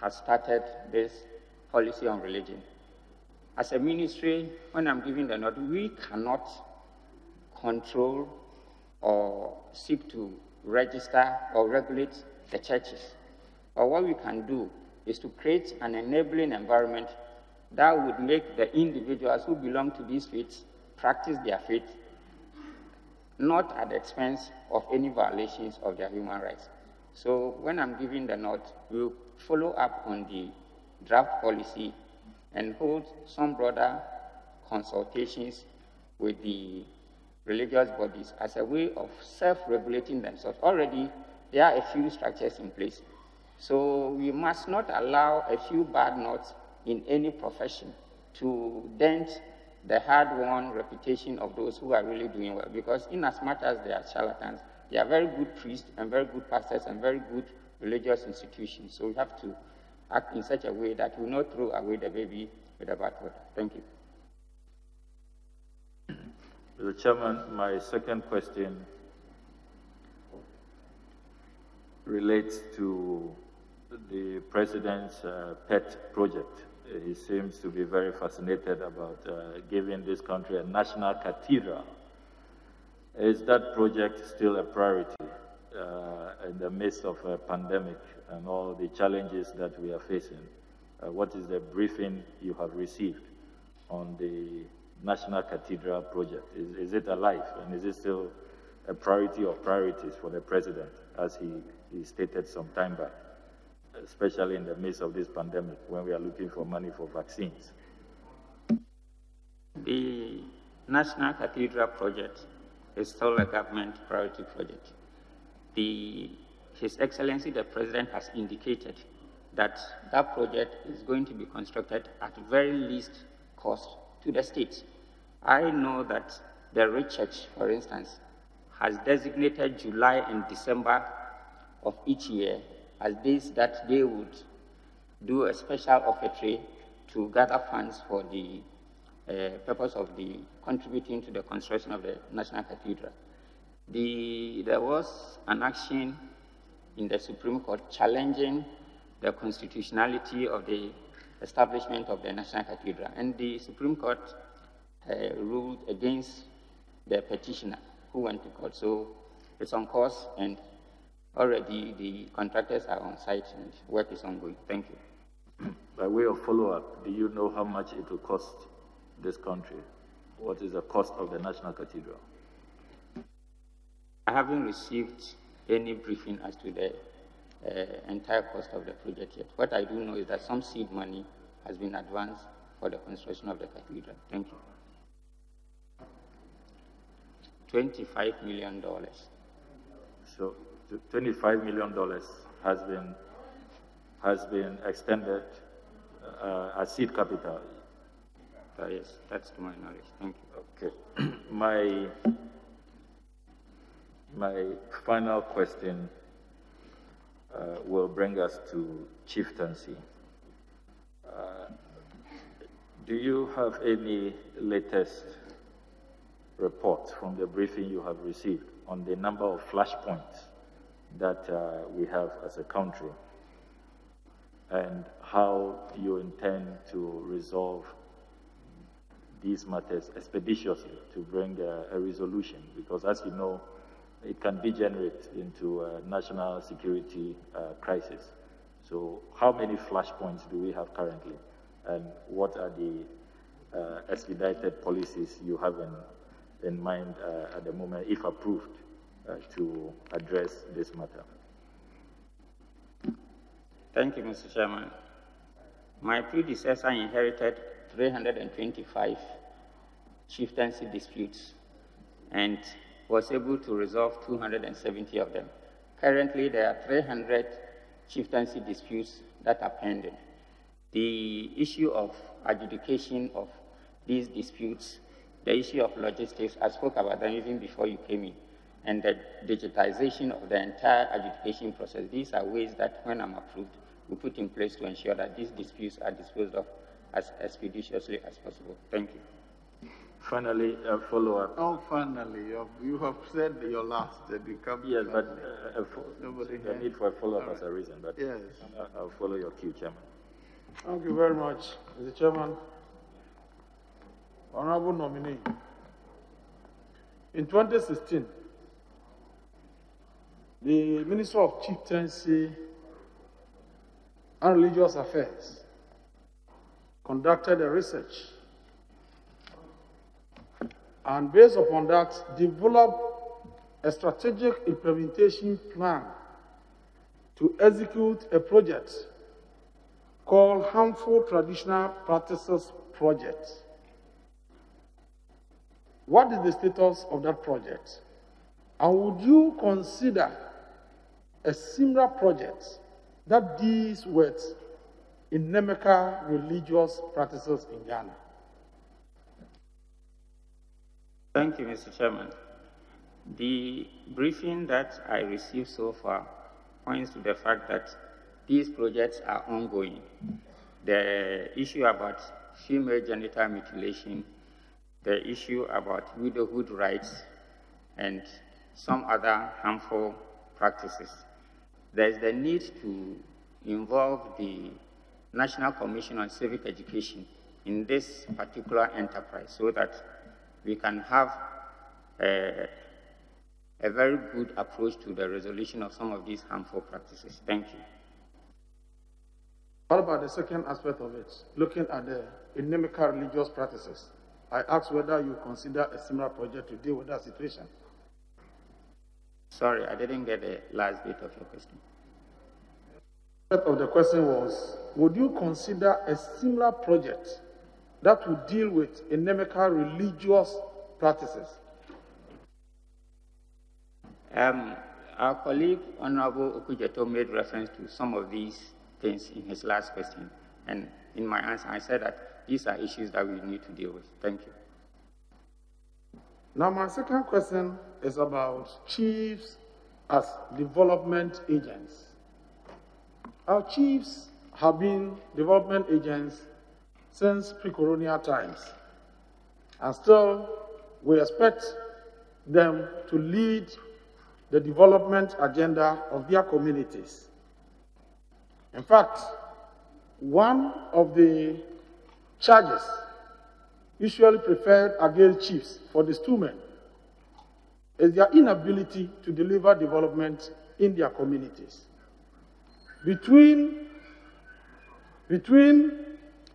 has started this policy on religion. As a ministry, when I'm giving the nod, we cannot control or seek to register or regulate the churches. But what we can do is to create an enabling environment that would make the individuals who belong to these faiths practice their faith not at the expense of any violations of their human rights. So when I'm giving the nod, we'll follow up on the draft policy and hold some broader consultations with the religious bodies as a way of self-regulating themselves. Already, there are a few structures in place. So we must not allow a few bad notes in any profession to dent the hard-won reputation of those who are really doing well. Because in as much as they are charlatans, they are very good priests and very good pastors and very good religious institutions. So we have to act in such a way that we not throw away the baby with the bathwater. Thank you. Mr. Chairman, my second question relates to the President's uh, pet project. He seems to be very fascinated about uh, giving this country a national cathedral. Is that project still a priority uh, in the midst of a pandemic and all the challenges that we are facing? Uh, what is the briefing you have received on the National Cathedral project? Is, is it alive and is it still a priority of priorities for the president as he, he stated some time back? especially in the midst of this pandemic when we are looking for money for vaccines? The National Cathedral project is still a government priority project. The, His Excellency the President has indicated that that project is going to be constructed at very least cost to the state. I know that the Ridge Church, for instance, has designated July and December of each year as days that they would do a special offertory to gather funds for the uh, purpose of the contributing to the construction of the National Cathedral. The, there was an action in the Supreme Court challenging the constitutionality of the establishment of the National Cathedral, and the Supreme Court uh, ruled against the petitioner who went to court. So it's on course, and Already the contractors are on site and work is ongoing. Thank you. By way of follow-up, do you know how much it will cost this country? What is the cost of the National Cathedral? I haven't received any briefing as to the entire cost of the project yet. What I do know is that some seed money has been advanced for the construction of the cathedral. Thank you. $25 million. So $25 million has been, has been extended uh, as seed capital. Uh, yes, that's to my knowledge. Thank you. Okay. my, my final question uh, will bring us to chieftaincy. Uh, do you have any latest reports from the briefing you have received on the number of flashpoints that uh, we have as a country and how you intend to resolve these matters expeditiously to bring a, a resolution because as you know it can degenerate into a national security uh, crisis. So how many flashpoints do we have currently and what are the uh, expedited policies you have in, in mind uh, at the moment, if approved, uh, to address this matter? Thank you, Mr. Chairman. My predecessor inherited 325 chieftaincy disputes and was able to resolve 270 of them. Currently, there are 300 chieftaincy disputes that are pending. The issue of adjudication of these disputes, the issue of logistics, I spoke about them even before you came in, and the digitization of the entire adjudication process. These are ways that, when I'm approved, we put in place to ensure that these disputes are disposed of as expeditiously as possible. Thank you. Finally, a follow-up. Oh, finally, you have, said your last, and you come. Yes, but uh, Nobody the has- need for a follow-up All a reason, but Yes. I- I'll follow your cue, Chairman. Thank you very much, Mr. Chairman. Honorable nominee, in 2016, the Minister of Chieftaincy and Religious Affairs conducted a research and based upon that, develop a strategic implementation plan to execute a project called Harmful Traditional Practices Project. What is the status of that project? And would you consider a similar project that deals with inimical religious practices in Ghana? Thank you, Mr. Chairman. The briefing that I received so far points to the fact that these projects are ongoing. The issue about female genital mutilation, the issue about widowhood rights, and some other harmful practices. There is the need to involve the National Commission on Civic Education in this particular enterprise so that we can have a, a very good approach to the resolution of some of these harmful practices. Thank you. What about the second aspect of it, looking at the inimical religious practices? I asked whether you consider a similar project to deal with that situation. Sorry, I didn't get the last bit of your question. Part of the question was, would you consider a similar project that will deal with inimical religious practices? Um, our colleague, Honorable Okudzeto, made reference to some of these things in his last question. And in my answer, I said that these are issues that we need to deal with. Thank you. Now, my second question is about chiefs as development agents. Our chiefs have been development agents since pre-colonial times. And still, we expect them to lead the development agenda of their communities. In fact, one of the charges usually preferred against chiefs for these two men is their inability to deliver development in their communities. Between, between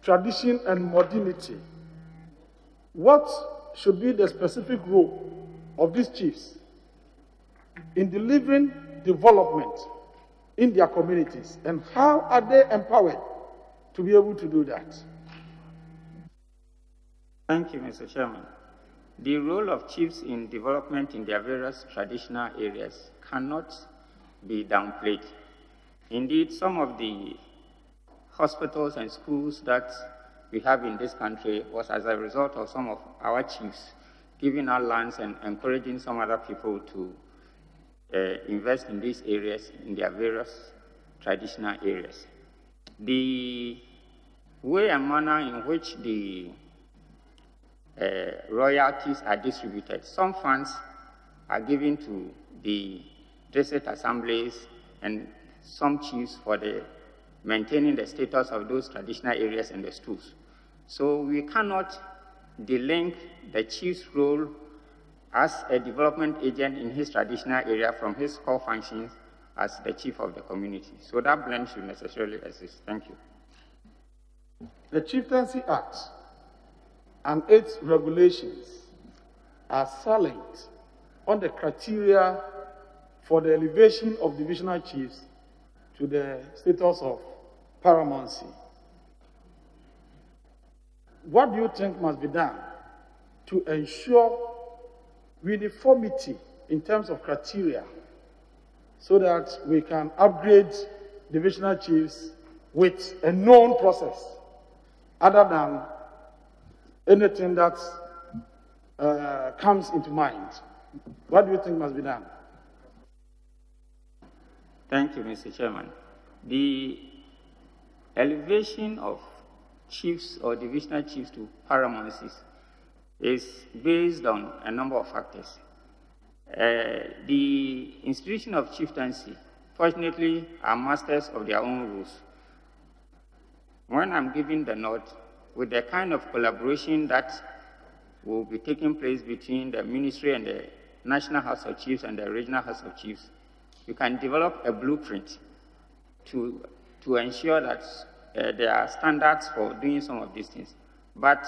tradition and modernity, what should be the specific role of these chiefs in delivering development in their communities, and how are they empowered to be able to do that? Thank you, Mr. Chairman. The role of chiefs in development in their various traditional areas cannot be downplayed. Indeed, some of the hospitals and schools that we have in this country was as a result of some of our chiefs giving our lands and encouraging some other people to uh, invest in these areas, in their various traditional areas. The way and manner in which the uh, royalties are distributed. Some funds are given to the district assemblies and some chiefs for the maintaining the status of those traditional areas and the schools. So we cannot delink the chief's role as a development agent in his traditional area from his core functions as the chief of the community. So that blend should necessarily exist. Thank you. The Chieftaincy Act and its regulations are silent on the criteria for the elevation of divisional chiefs to the status of paramountcy. What do you think must be done to ensure uniformity in terms of criteria so that we can upgrade divisional chiefs with a known process other than anything that uh, comes into mind. What do you think must be done? Thank you, Mr. Chairman. The elevation of chiefs or divisional chiefs to paramountcies is based on a number of factors. Uh, the institution of chieftaincy, fortunately, are masters of their own rules. When I'm giving the nod, with the kind of collaboration that will be taking place between the ministry and the National House of Chiefs and the Regional House of Chiefs, you can develop a blueprint to, to ensure that uh, there are standards for doing some of these things. But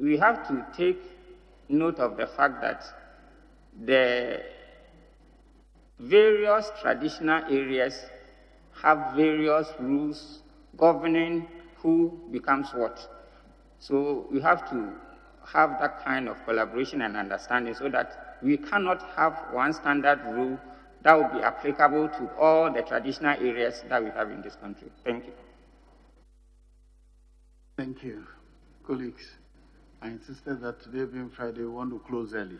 we have to take note of the fact that the various traditional areas have various rules governing who becomes what. So we have to have that kind of collaboration and understanding so that we cannot have one standard rule that will be applicable to all the traditional areas that we have in this country. Thank you. Thank you. Colleagues, I insisted that today being Friday, we want to close early.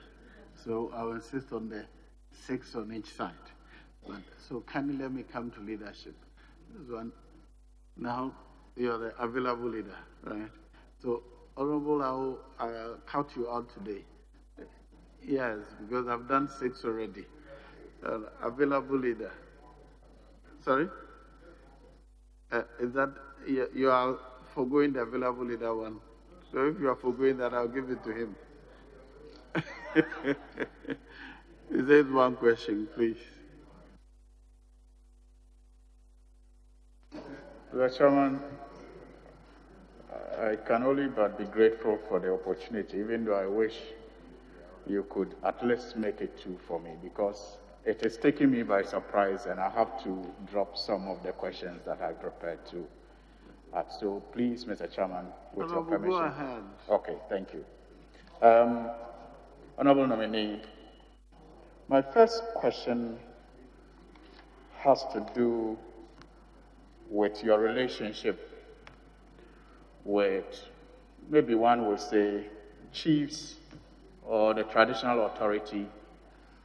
So I will insist on the six on each side. But, so kindly let me come to leadership. This one. Now you're the available leader, right? So Honorable, I will uh, count you out today. Yes, because I've done six already. Uh, available leader. Sorry? Uh, is that you, you are forgoing the available leader one? So if you are forgoing that, I'll give it to him. Is there one question, please? Mr. Chairman, I can only but be grateful for the opportunity, even though I wish you could at least make it two for me, because it is taking me by surprise and I have to drop some of the questions that I prepared to. ask. so please, Mr. Chairman, with your permission. Go ahead. Okay, thank you. Um, Honorable nominee, my first question has to do with your relationship with maybe one would say chiefs or the traditional authority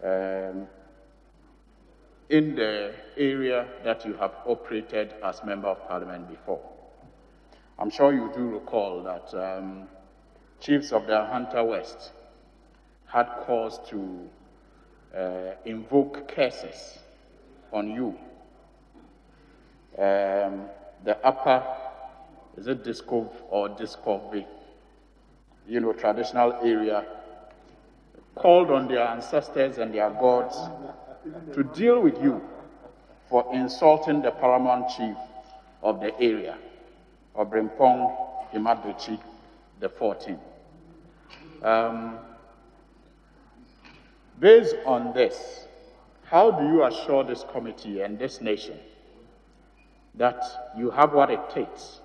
um, in the area that you have operated as member of parliament before. I'm sure you do recall that um, chiefs of the Ahanta West had cause to uh, invoke curses on you. Um, the upper is it Dixcove or Discovery, you know, traditional area, called on their ancestors and their gods to deal with you for insulting the paramount chief of the area, Obrimpong Imadrichi the 14th. Um, based on this, how do you assure this committee and this nation that you have what it takes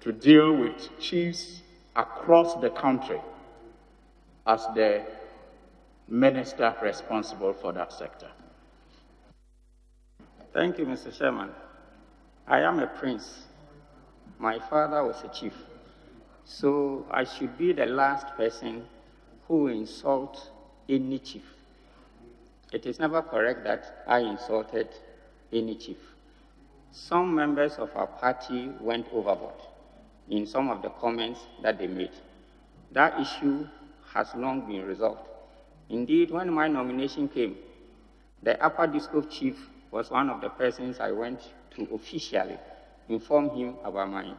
to deal with chiefs across the country as the minister responsible for that sector. Thank you, Mr. Chairman. I am a prince. My father was a chief. So I should be the last person who insult any chief. It is never correct that I insulted any chief. Some members of our party went overboard in some of the comments that they made. That issue has long been resolved. Indeed, when my nomination came, the Upper district chief was one of the persons I went to officially inform him about my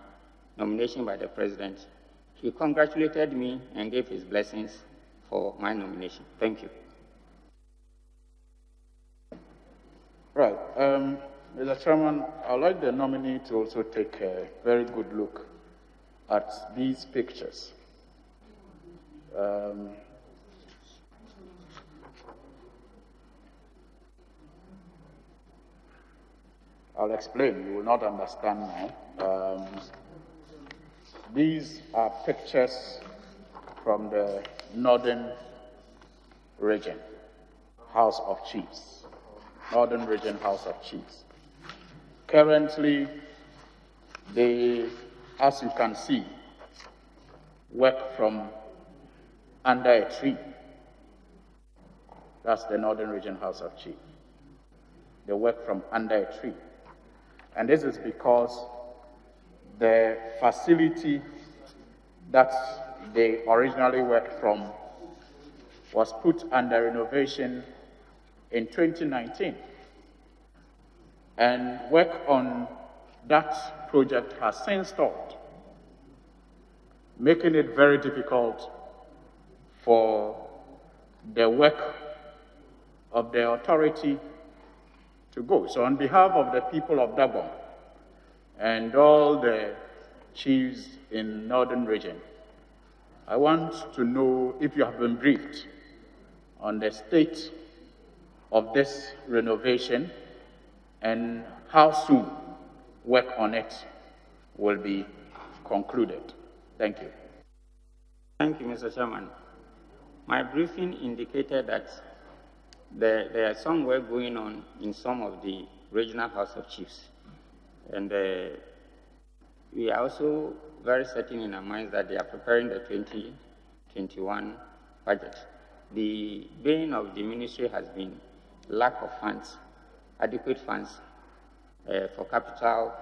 nomination by the president. He congratulated me and gave his blessings for my nomination. Thank you. Right. Um, Mr. Chairman, I'd like the nominee to also take a very good look at these pictures. Um, I'll explain. You will not understand now. Um, these are pictures from the northern region, House of Chiefs. Northern Region House of Chiefs. Currently, they, as you can see, work from under a tree. That's the Northern Region House of Chiefs. They work from under a tree. And this is because the facility that they originally worked from was put under renovation in 2019. And work on that project has since stopped, making it very difficult for the work of the authority to go. So, on behalf of the people of Dagbon and all the chiefs in northern region, I want to know if you have been briefed on the state of this renovation and how soon work on it will be concluded. Thank you. Thank you, Mr. Chairman. My briefing indicated that there, there are some work going on in some of the regional House of Chiefs. And uh, we are also very certain in our minds that they are preparing the 2021 budget. The bane of the ministry has been lack of funds, adequate funds uh, for capital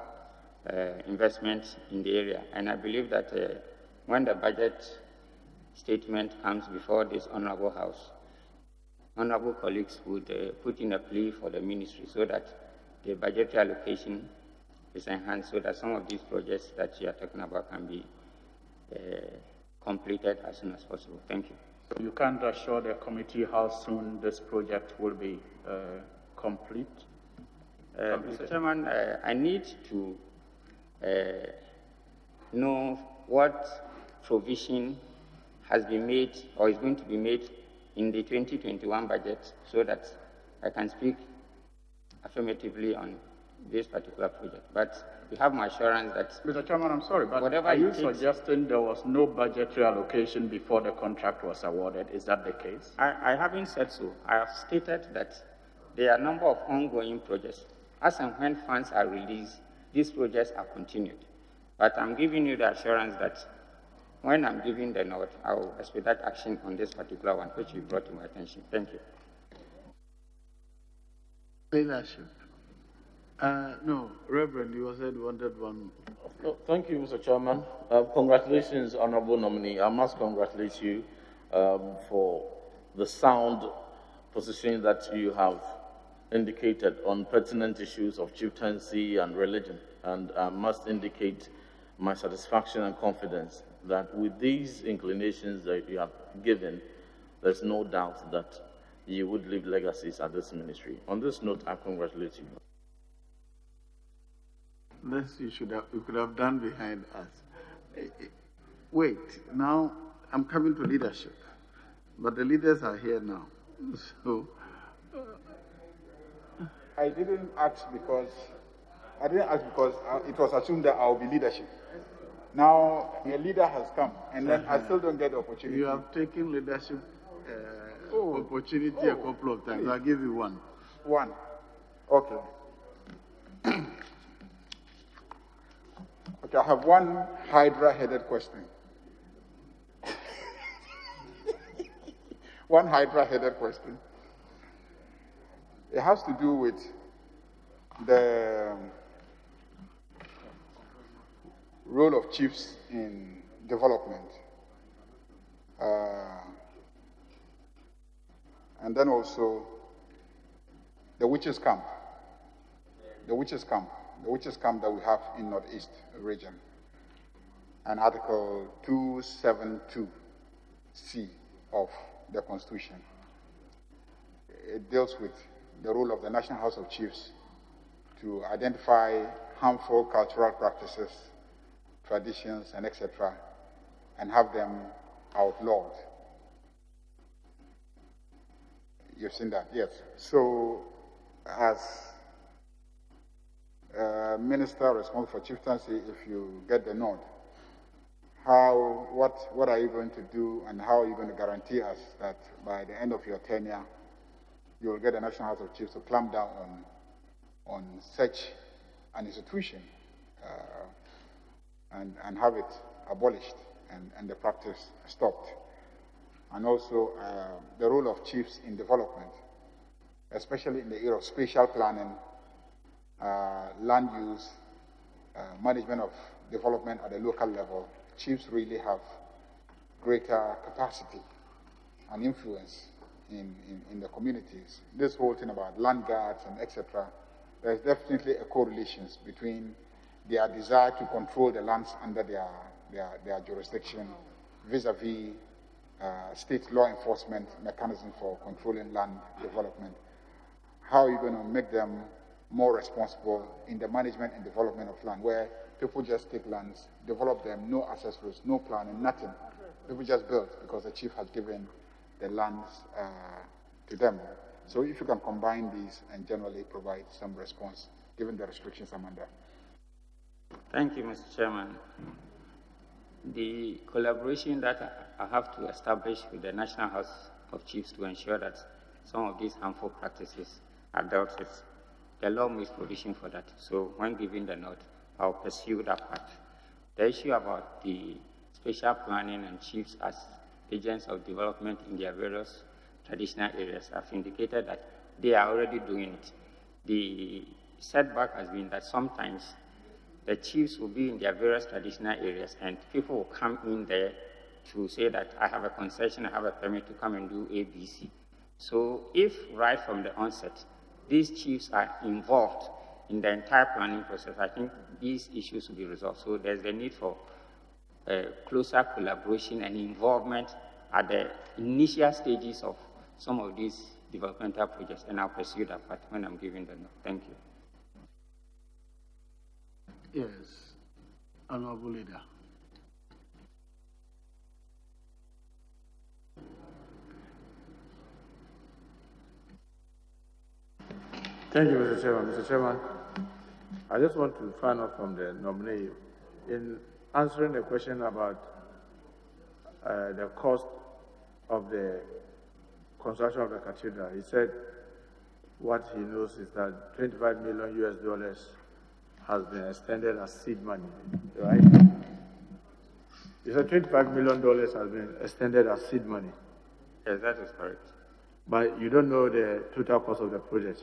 uh, investments in the area. And I believe that uh, when the budget statement comes before this honorable house, honorable colleagues would uh, put in a plea for the ministry so that the budgetary allocation is enhanced so that some of these projects that you are talking about can be uh, completed as soon as possible. Thank you. You can't assure the committee how soon this project will be uh, complete? Uh, Mr. Chairman, uh, I need to uh, know what provision has been made or is going to be made in the 2021 budget so that I can speak affirmatively on this particular project. But you have my assurance that... Mr. Chairman, I'm sorry, but whatever are you takes, suggesting there was no budgetary allocation before the contract was awarded? Is that the case? I, I haven't said so. I have stated that there are a number of ongoing projects. As and when funds are released, these projects are continued. But I'm giving you the assurance that when I'm giving the note, I will expedite action on this particular one, which you brought to my attention. Thank you. Leadership. Uh, no, Reverend, you said you wanted one. No, thank you, Mr. Chairman. Uh, congratulations, Honorable Nominee. I must congratulate you um, for the sound position that you have indicated on pertinent issues of chieftaincy and religion. And I must indicate my satisfaction and confidence that with these inclinations that you have given, there's no doubt that you would leave legacies at this ministry. On this note, I congratulate you. This you should have, you could have done behind us. Wait, now I'm coming to leadership, but the leaders are here now. So uh, I didn't ask because I didn't ask because uh, it was assumed that I'll be leadership. Now a leader has come, and then I still don't get the opportunity. You have taken leadership uh, oh. opportunity oh. a couple of times. I'll give you one. One. Okay. Okay, I have one Hydra headed question. one Hydra headed question. It has to do with the role of chiefs in development. Uh, and then also the witches' camp. The witches' camp the witches camp that we have in Northeast region. And Article 272C of the Constitution. It deals with the role of the National House of Chiefs to identify harmful cultural practices, traditions, and etc., and have them outlawed. You've seen that, yes. So, as minister responsible for chieftaincy if you get the nod? How, what, what are you going to do and how are you going to guarantee us that by the end of your tenure, you will get the National House of Chiefs to clamp down on, on such an institution uh, and, and have it abolished and, and the practice stopped? And also uh, the role of chiefs in development, especially in the era of spatial planning, uh, land use, uh, management of development at the local level, chiefs really have greater capacity and influence in, in, in, the communities. This whole thing about land guards and etc., there's definitely a correlation between their desire to control the lands under their, their, their jurisdiction vis-a-vis uh, state law enforcement mechanism for controlling land development. How are you going to make them more responsible in the management and development of land, where people just take lands, develop them, no access no planning, nothing. People just build because the chief has given the lands uh, to them. So if you can combine these and generally provide some response, given the restrictions I'm under. Thank you, Mr. Chairman. The collaboration that I have to establish with the National House of Chiefs to ensure that some of these harmful practices are dealt with, the law makes provision for that. So when given the note, I'll pursue that part. The issue about the spatial planning and chiefs as agents of development in their various traditional areas, I've indicated that they are already doing it. The setback has been that sometimes the chiefs will be in their various traditional areas and people will come in there to say that I have a concession, I have a permit to come and do ABC. So if right from the onset, these chiefs are involved in the entire planning process, I think these issues will be resolved. So there's the need for uh, closer collaboration and involvement at the initial stages of some of these developmental projects, and I'll pursue that part when I'm giving the note. Thank you. Yes, Honorable Leader. Thank you, Mr. Chairman. Mr. Chairman, I just want to find out from the nominee in answering the question about uh, the cost of the construction of the cathedral. He said what he knows is that 25 million US dollars has been extended as seed money, right? He said 25 million dollars has been extended as seed money. Yes, that is correct. But you don't know the total cost of the project.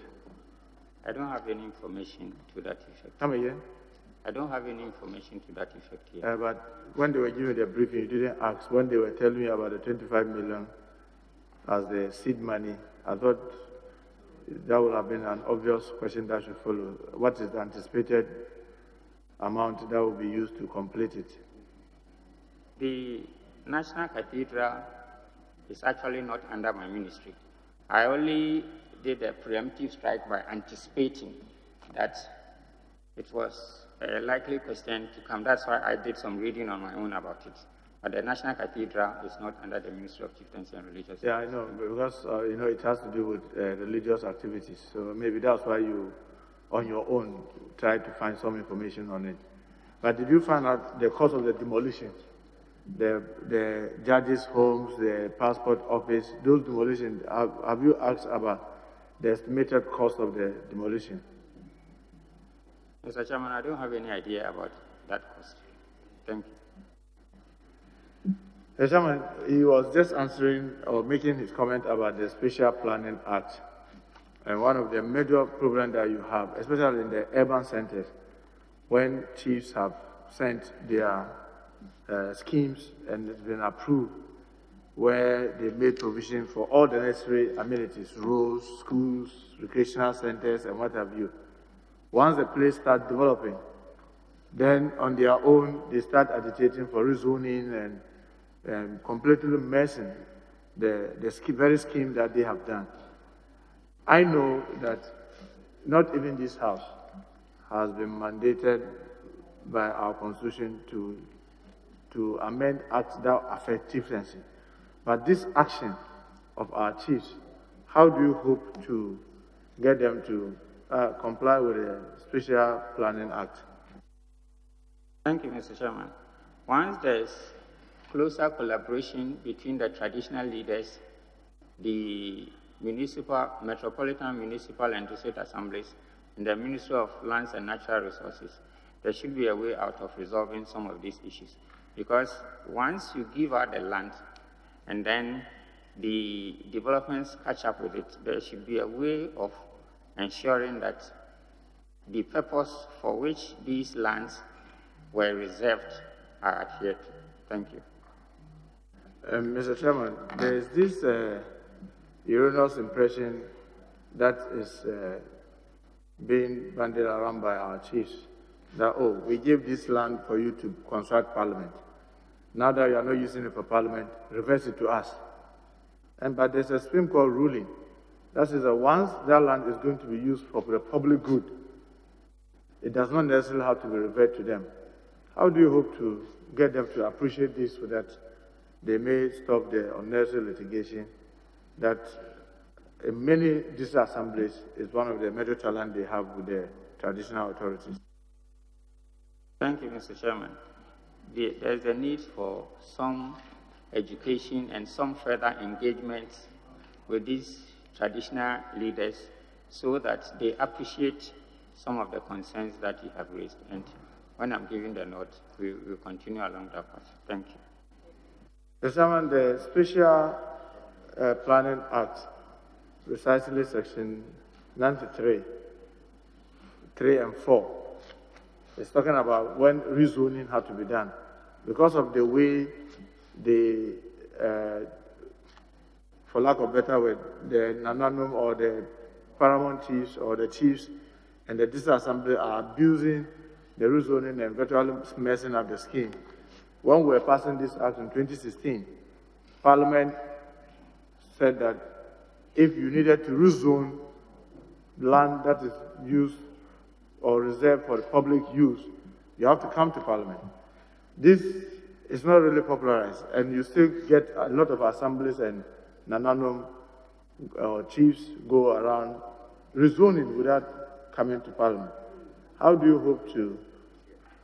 I don't have any information to that effect. Come again? I don't have any information to that effect here. Uh, but when they were giving the briefing, you didn't ask. When they were telling me about the 25 million as the seed money, I thought that would have been an obvious question that should follow. What is the anticipated amount that will be used to complete it? The National Cathedral is actually not under my ministry. I only did a preemptive strike by anticipating that it was a likely question to come. That's why I did some reading on my own about it. But the National Cathedral is not under the Ministry of Chieftaincy and Religious Yeah, I know, because, uh, you know, it has to do with uh, religious activities. So maybe that's why you, on your own, try to find some information on it. But did you find out the cost of the demolition? The, the judges' homes, the passport office, those demolitions, have, have you asked about the estimated cost of the demolition? Mr. Chairman, I don't have any idea about that cost. Thank you. Mr. Chairman, he was just answering or making his comment about the Spatial Planning Act. And one of the major problems that you have, especially in the urban centers, when chiefs have sent their uh, schemes and it's been approved, where they made provision for all the necessary amenities, roads, schools, recreational centers, and what have you. Once the place starts developing, then on their own, they start agitating for rezoning and, and completely messing the, the very scheme that they have done. I know that not even this house has been mandated by our constitution to, to amend acts that affect chieftaincy. But this action of our chiefs, how do you hope to get them to uh, comply with the Spatial Planning Act? Thank you, Mr. Chairman. Once there's closer collaboration between the traditional leaders, the municipal, metropolitan municipal and district assemblies, and the Ministry of Lands and Natural Resources, there should be a way out of resolving some of these issues. Because once you give out the land and then the developments catch up with it, there should be a way of ensuring that the purpose for which these lands were reserved are adhered to. Thank you. Um, Mr. Chairman, there is this uh, erroneous impression that is uh, being bandied around by our chiefs that, oh, we gave this land for you to construct parliament. Now that you are not using it for parliament, reverse it to us. And but there's a Supreme Court ruling that says that once that land is going to be used for the public good, it does not necessarily have to be reverted to them. How do you hope to get them to appreciate this so that they may stop the unnecessary litigation that in many disassemblies is one of the major challenges they have with the traditional authorities? Thank you, Mr. Chairman. The, there's a need for some education and some further engagement with these traditional leaders so that they appreciate some of the concerns that you have raised. And when I'm giving the note, we will continue along that path. Thank you. Chairman, the Spatial uh, Planning Act, precisely section 93, 3 and 4, is talking about when rezoning had to be done. Because of the way the, uh, for lack of better word, the Nananom or the paramount chiefs or the chiefs and the district assembly are abusing the rezoning and virtually messing up the scheme. When we were passing this act in 2016, Parliament said that if you needed to rezone land that is used or reserved for public use, you have to come to Parliament. This is not really popularized, and you still get a lot of assemblies and Nananom uh, chiefs go around rezoning without coming to Parliament. How do you hope to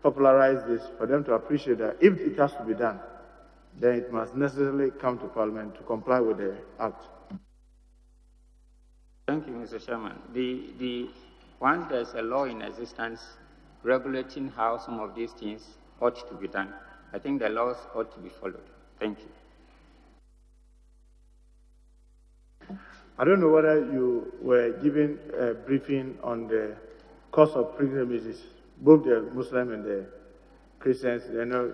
popularize this for them to appreciate that if it has to be done, then it must necessarily come to Parliament to comply with the Act? Thank you, Mr. Chairman. The, the, once there's a law in existence regulating how some of these things ought to be done, I think the laws ought to be followed. Thank you. I don't know whether you were given a briefing on the cost of pilgrimages, both the Muslim and the Christians. You know,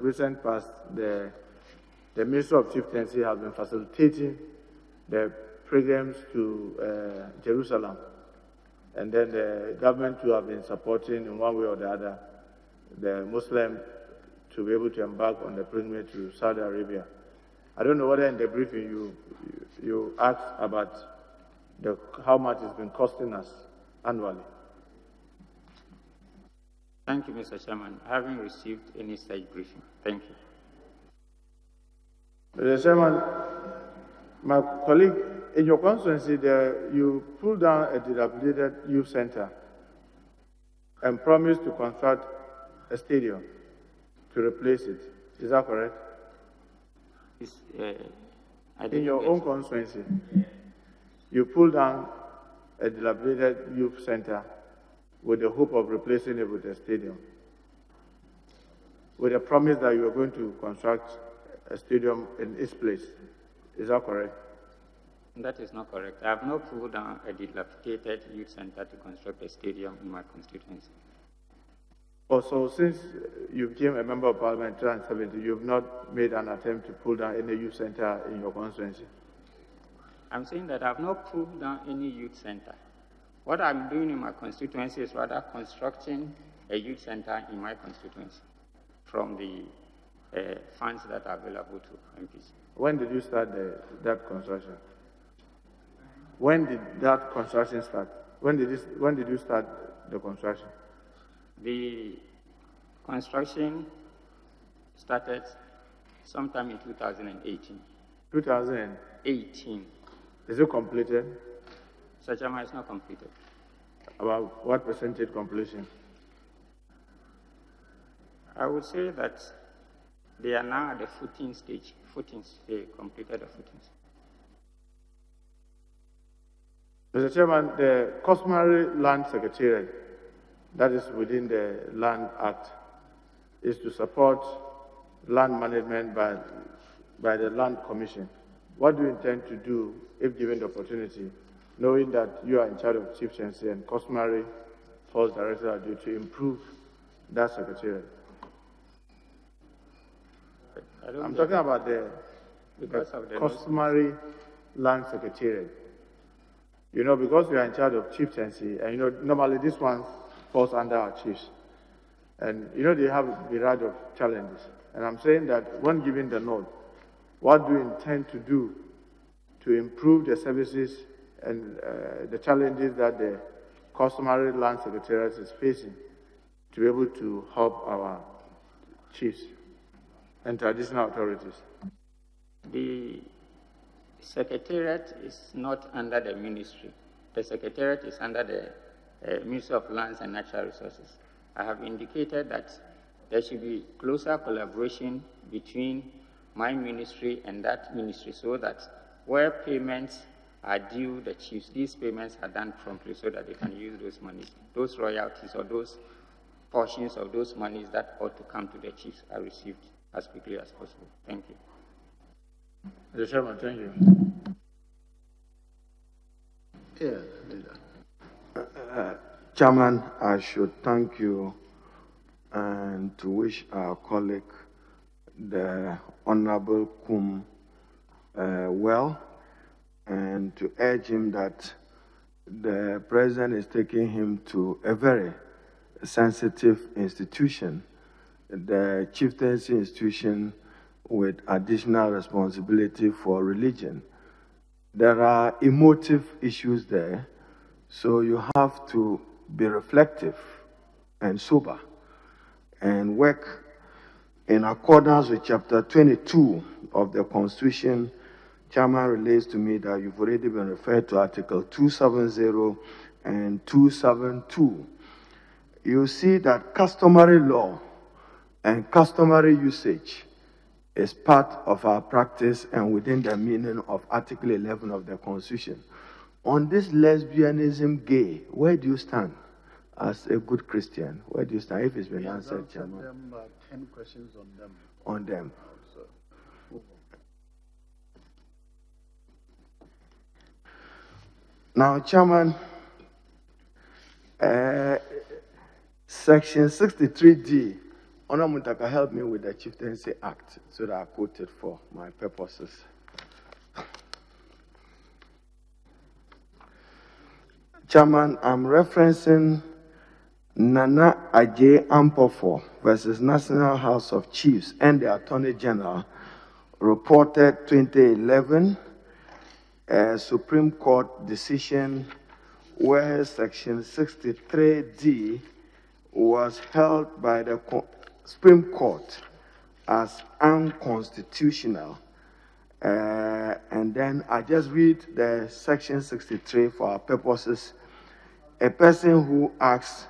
recent past, the, the Minister of Chieftaincy has been facilitating the pilgrims to uh, Jerusalem. And then the government too have been supporting in one way or the other the Muslim to be able to embark on the pilgrimage to Saudi Arabia. I don't know whether in the briefing you, you, asked about the, how much it's been costing us annually. Thank you, Mr. Chairman. I haven't received any such briefing. Thank you. Mr. Chairman, my colleague, in your constituency, there, you pulled down a dilapidated youth center and promised to construct a stadium to replace it. Is that correct? Uh, In your own constituency, you pulled down a dilapidated youth center with the hope of replacing it with a stadium, with a promise that you are going to construct a stadium in its place. Is that correct? That is not correct. I have not pulled down a dilapidated youth center to construct a stadium in my constituency. Also, since you became a member of parliament in 2017, you have not made an attempt to pull down any youth center in your constituency? I'm saying that I have not pulled down any youth center. What I'm doing in my constituency is rather constructing a youth center in my constituency from the uh, funds that are available to MPs. When did you start the, that construction? When did that construction start? When did, this, when did you start the construction? The construction started sometime in 2018. 2018. Is it completed? Sajama is not completed. About what percentage completion? I would say that they are now at the footing stage. Footings, they completed the footings. Mr. Chairman, the customary land secretariat, that is within the Land Act, is to support land management by, by the Land Commission. What do you intend to do if given the opportunity, knowing that you are in charge of chieftaincy and customary force director are due to improve that secretariat? I'm talking about the, the customary land secretariat. You know, because we are in charge of chieftaincy, and you know, normally this one falls under our chiefs. And you know, they have a myriad of challenges. And I'm saying that when given the nod, what do you intend to do to improve the services and uh, the challenges that the customary land secretariat is facing to be able to help our chiefs and traditional authorities? The secretariat is not under the ministry. The secretariat is under the uh, Ministry of Lands and Natural Resources. I have indicated that there should be closer collaboration between my ministry and that ministry so that where payments are due the chiefs, these payments are done promptly so that they can use those monies. Those royalties or those portions of those monies that ought to come to the chiefs are received as quickly as possible. Thank you. Mr. Chairman, thank you. Yeah, leader. Uh, Chairman, I should thank you and to wish our colleague, the Honorable Kum, uh, well, and to urge him that the President is taking him to a very sensitive institution, the chieftaincy institution with additional responsibility for religion. There are emotive issues there, so you have to be reflective and sober and work in accordance with chapter 22 of the Constitution. Chairman relates to me that you've already been referred to Article 270 and 272. You see that customary law and customary usage is part of our practice and within the meaning of Article 11 of the Constitution. On this lesbianism, gay, where do you stand as a good Christian? Where do you stand? If it's been We answered, Chairman. them, uh, 10 questions on them. On them. Now, Chairman, uh, Section 63D, Honor Muntaka, help me with the Chieftaincy Act so that I quote it for my purposes. Chairman, I'm referencing Nana Adjei Ampofo versus National House of Chiefs and the Attorney General, reported 2011, a Supreme Court decision where Section 63D was held by the Supreme Court as unconstitutional. Uh, and then I just read the Section 63 for our purposes. A person who acts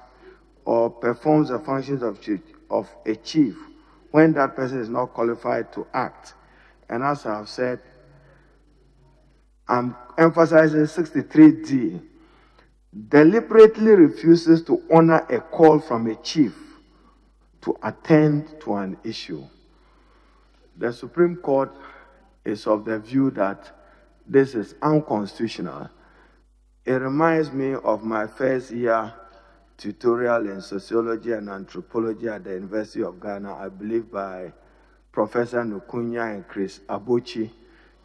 or performs the functions of, of a chief when that person is not qualified to act. And as I have said, I'm emphasizing 63D deliberately refuses to honor a call from a chief to attend to an issue. The Supreme Court is of the view that this is unconstitutional. It reminds me of my first year tutorial in sociology and anthropology at the University of Ghana, I believe by Professor Nukunya and Chris Abotchie.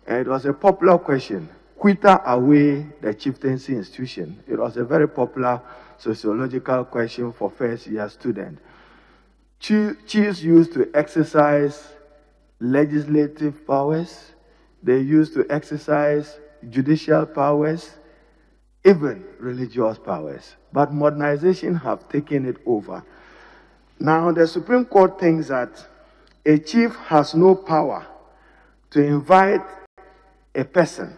It was a popular question Quitter away the chieftaincy institution. It was a very popular sociological question for first year students. Chiefs used to exercise legislative powers, they used to exercise judicial powers, even religious powers. But modernization have taken it over. Now the Supreme Court thinks that a chief has no power to invite a person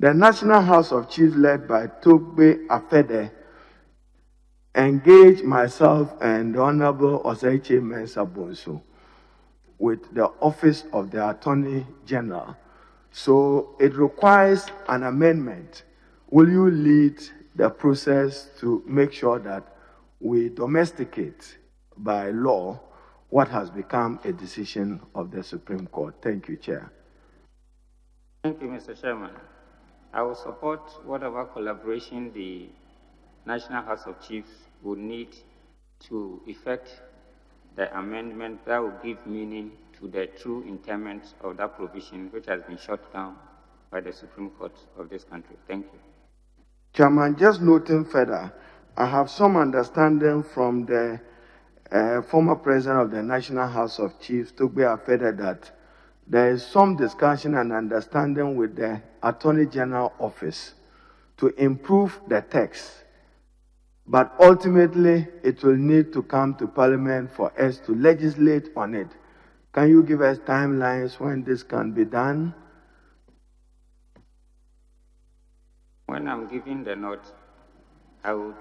The National House of Chiefs, led by Togbe Afede, engaged myself and Honorable Osei Kyei-Mensah-Bonsu with the Office of the Attorney General. So it requires an amendment. Will you lead the process to make sure that we domesticate by law what has become a decision of the Supreme Court? Thank you, Chair. Thank you, Mr. Chairman. I will support whatever collaboration the National House of Chiefs would need to effect the amendment that will give meaning to the true intent of that provision, which has been shut down by the Supreme Court of this country. Thank you. Chairman, just noting further, I have some understanding from the uh, former president of the National House of Chiefs, Togbe Afede, that there is some discussion and understanding with the Attorney General Office to improve the text but ultimately, it will need to come to Parliament for us to legislate on it. Can you give us timelines when this can be done? When I'm giving the note, I would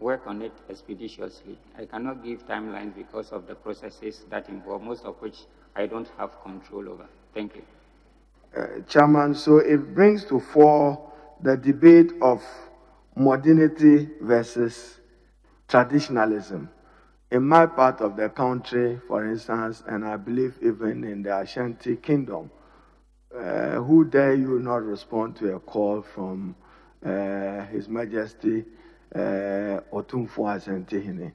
work on it expeditiously. I cannot give timelines because of the processes that involve, most of which I don't have control over. Thank you. Uh, Chairman, so it brings to fore the debate of modernity versus traditionalism. In my part of the country, for instance, and I believe even in the Ashanti Kingdom, uh, who dare you not respond to a call from uh, His Majesty uh, Otumfuo Asantehene?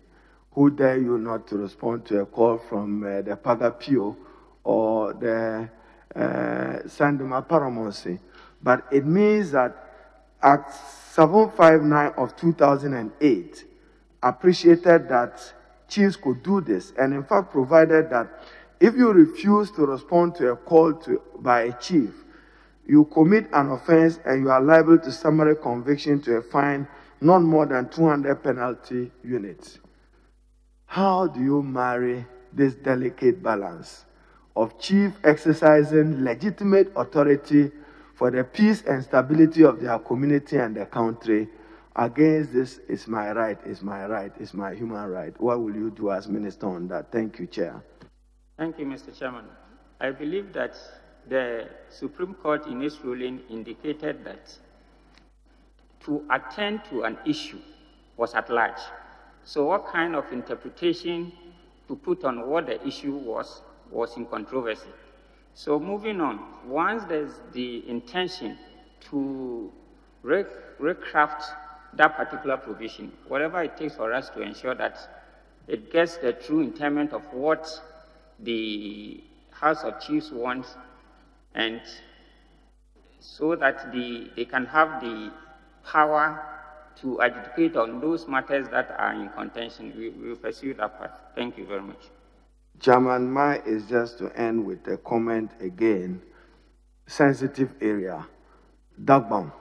Who dare you not to respond to a call from uh, the Paga Pio or the uh, Sandema Paramonsi? But it means that Act 759 of 2008 appreciated that chiefs could do this and in fact provided that if you refuse to respond to a call to, by a chief, you commit an offense and you are liable to summary conviction to a fine not more than 200 penalty units. How do you marry this delicate balance of chief exercising legitimate authority for the peace and stability of their community and their country against this is my right, is my right, is my human right. What will you do as minister on that? Thank you, Chair. Thank you, Mr. Chairman. I believe that the Supreme Court in its ruling indicated that to attend to an issue was at large. So what kind of interpretation to put on what the issue was was in controversy. So moving on, once there's the intention to recraft that particular provision, whatever it takes for us to ensure that it gets the true intent of what the House of Chiefs wants, and so that the, they can have the power to adjudicate on those matters that are in contention. We will pursue that path. Thank you very much. Chairman, my is just to end with a comment again. Sensitive area, Dagbon.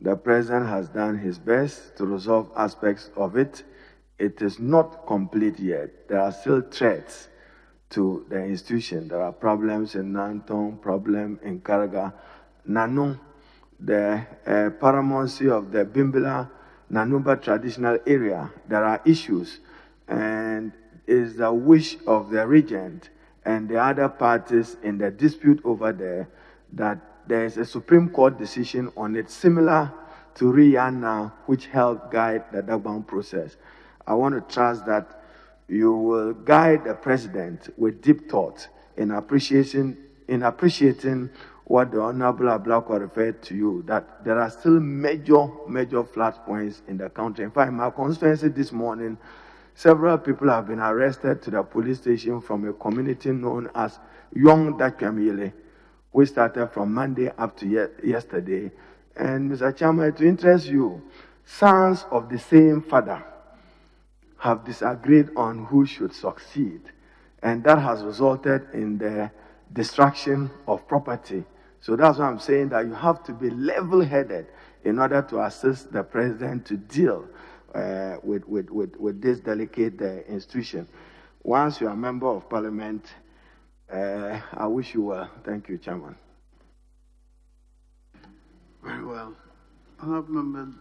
The president has done his best to resolve aspects of it. It is not complete yet. There are still threats to the institution. There are problems in Nanton, problem in Karaga, Nanu, the uh, paramountcy of the Bimbilla Nanumba traditional area. There are issues, and is the wish of the regent and the other parties in the dispute over there that there is a Supreme Court decision on it similar to Rihanna, which helped guide the Dagbon process. I want to trust that you will guide the president with deep thought in appreciation in appreciating what the Honorable Ablakwa referred to you, that there are still major, major flat points in the country. In fact, my constituency this morning, Several people have been arrested to the police station from a community known as Young Dakwamile, which started from Monday up to ye yesterday. And Mr. Chairman, to interest you, sons of the same father have disagreed on who should succeed. And that has resulted in the destruction of property. So that's why I'm saying that you have to be level headed in order to assist the president to deal uh, with, with, with, with, this delicate uh, institution. Once you are a member of parliament, uh, I wish you well. Thank you, Chairman. Very well. Honorable Member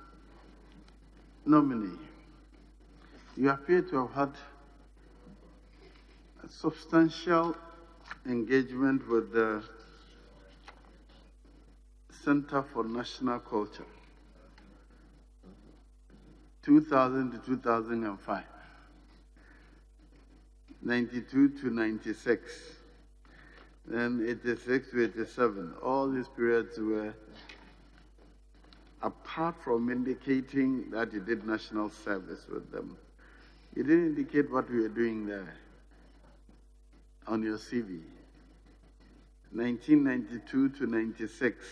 nominee, you appear to have had a substantial engagement with the Center for National Culture, 2000 to 2005, 92 to 96, then 86 to 87. All these periods were apart from indicating that you did national service with them, you didn't indicate what we were doing there on your CV. 1992 to 96,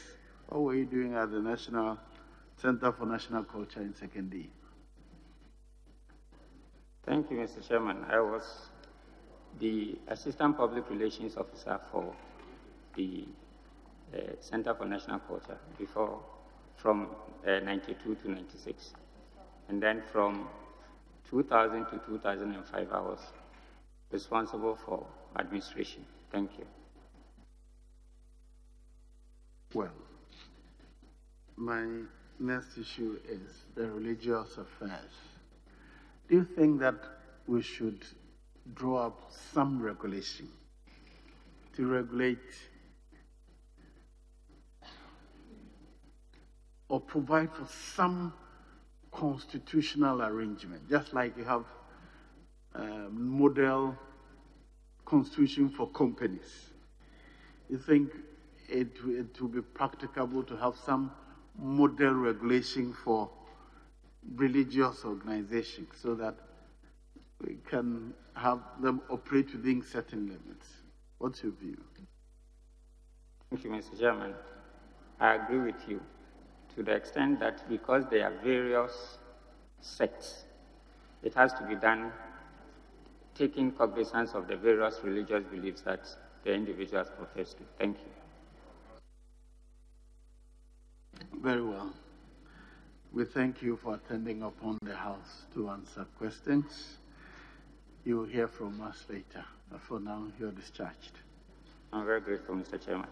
what were you doing at the National Center for National Culture in Sekondi? Thank you, Mr. Chairman. I was the Assistant Public Relations Officer for the uh, Center for National Culture before from uh, 92 to 96. And then from 2000 to 2005, I was responsible for administration. Thank you. Well, my next issue is the religious affairs. Do you think that we should draw up some regulation to regulate or provide for some constitutional arrangement, just like you have a model constitution for companies. You think it, it will be practicable to have some model regulation for religious organizations so that we can have them operate within certain limits. What's your view? Thank you, Mr. Chairman. I agree with you to the extent that because there are various sects, it has to be done taking cognizance of the various religious beliefs that the individuals profess to. Thank you. Very well. We thank you for attending upon the House to answer questions. You will hear from us later. For now, you're discharged. I'm very grateful, Mr. Chairman.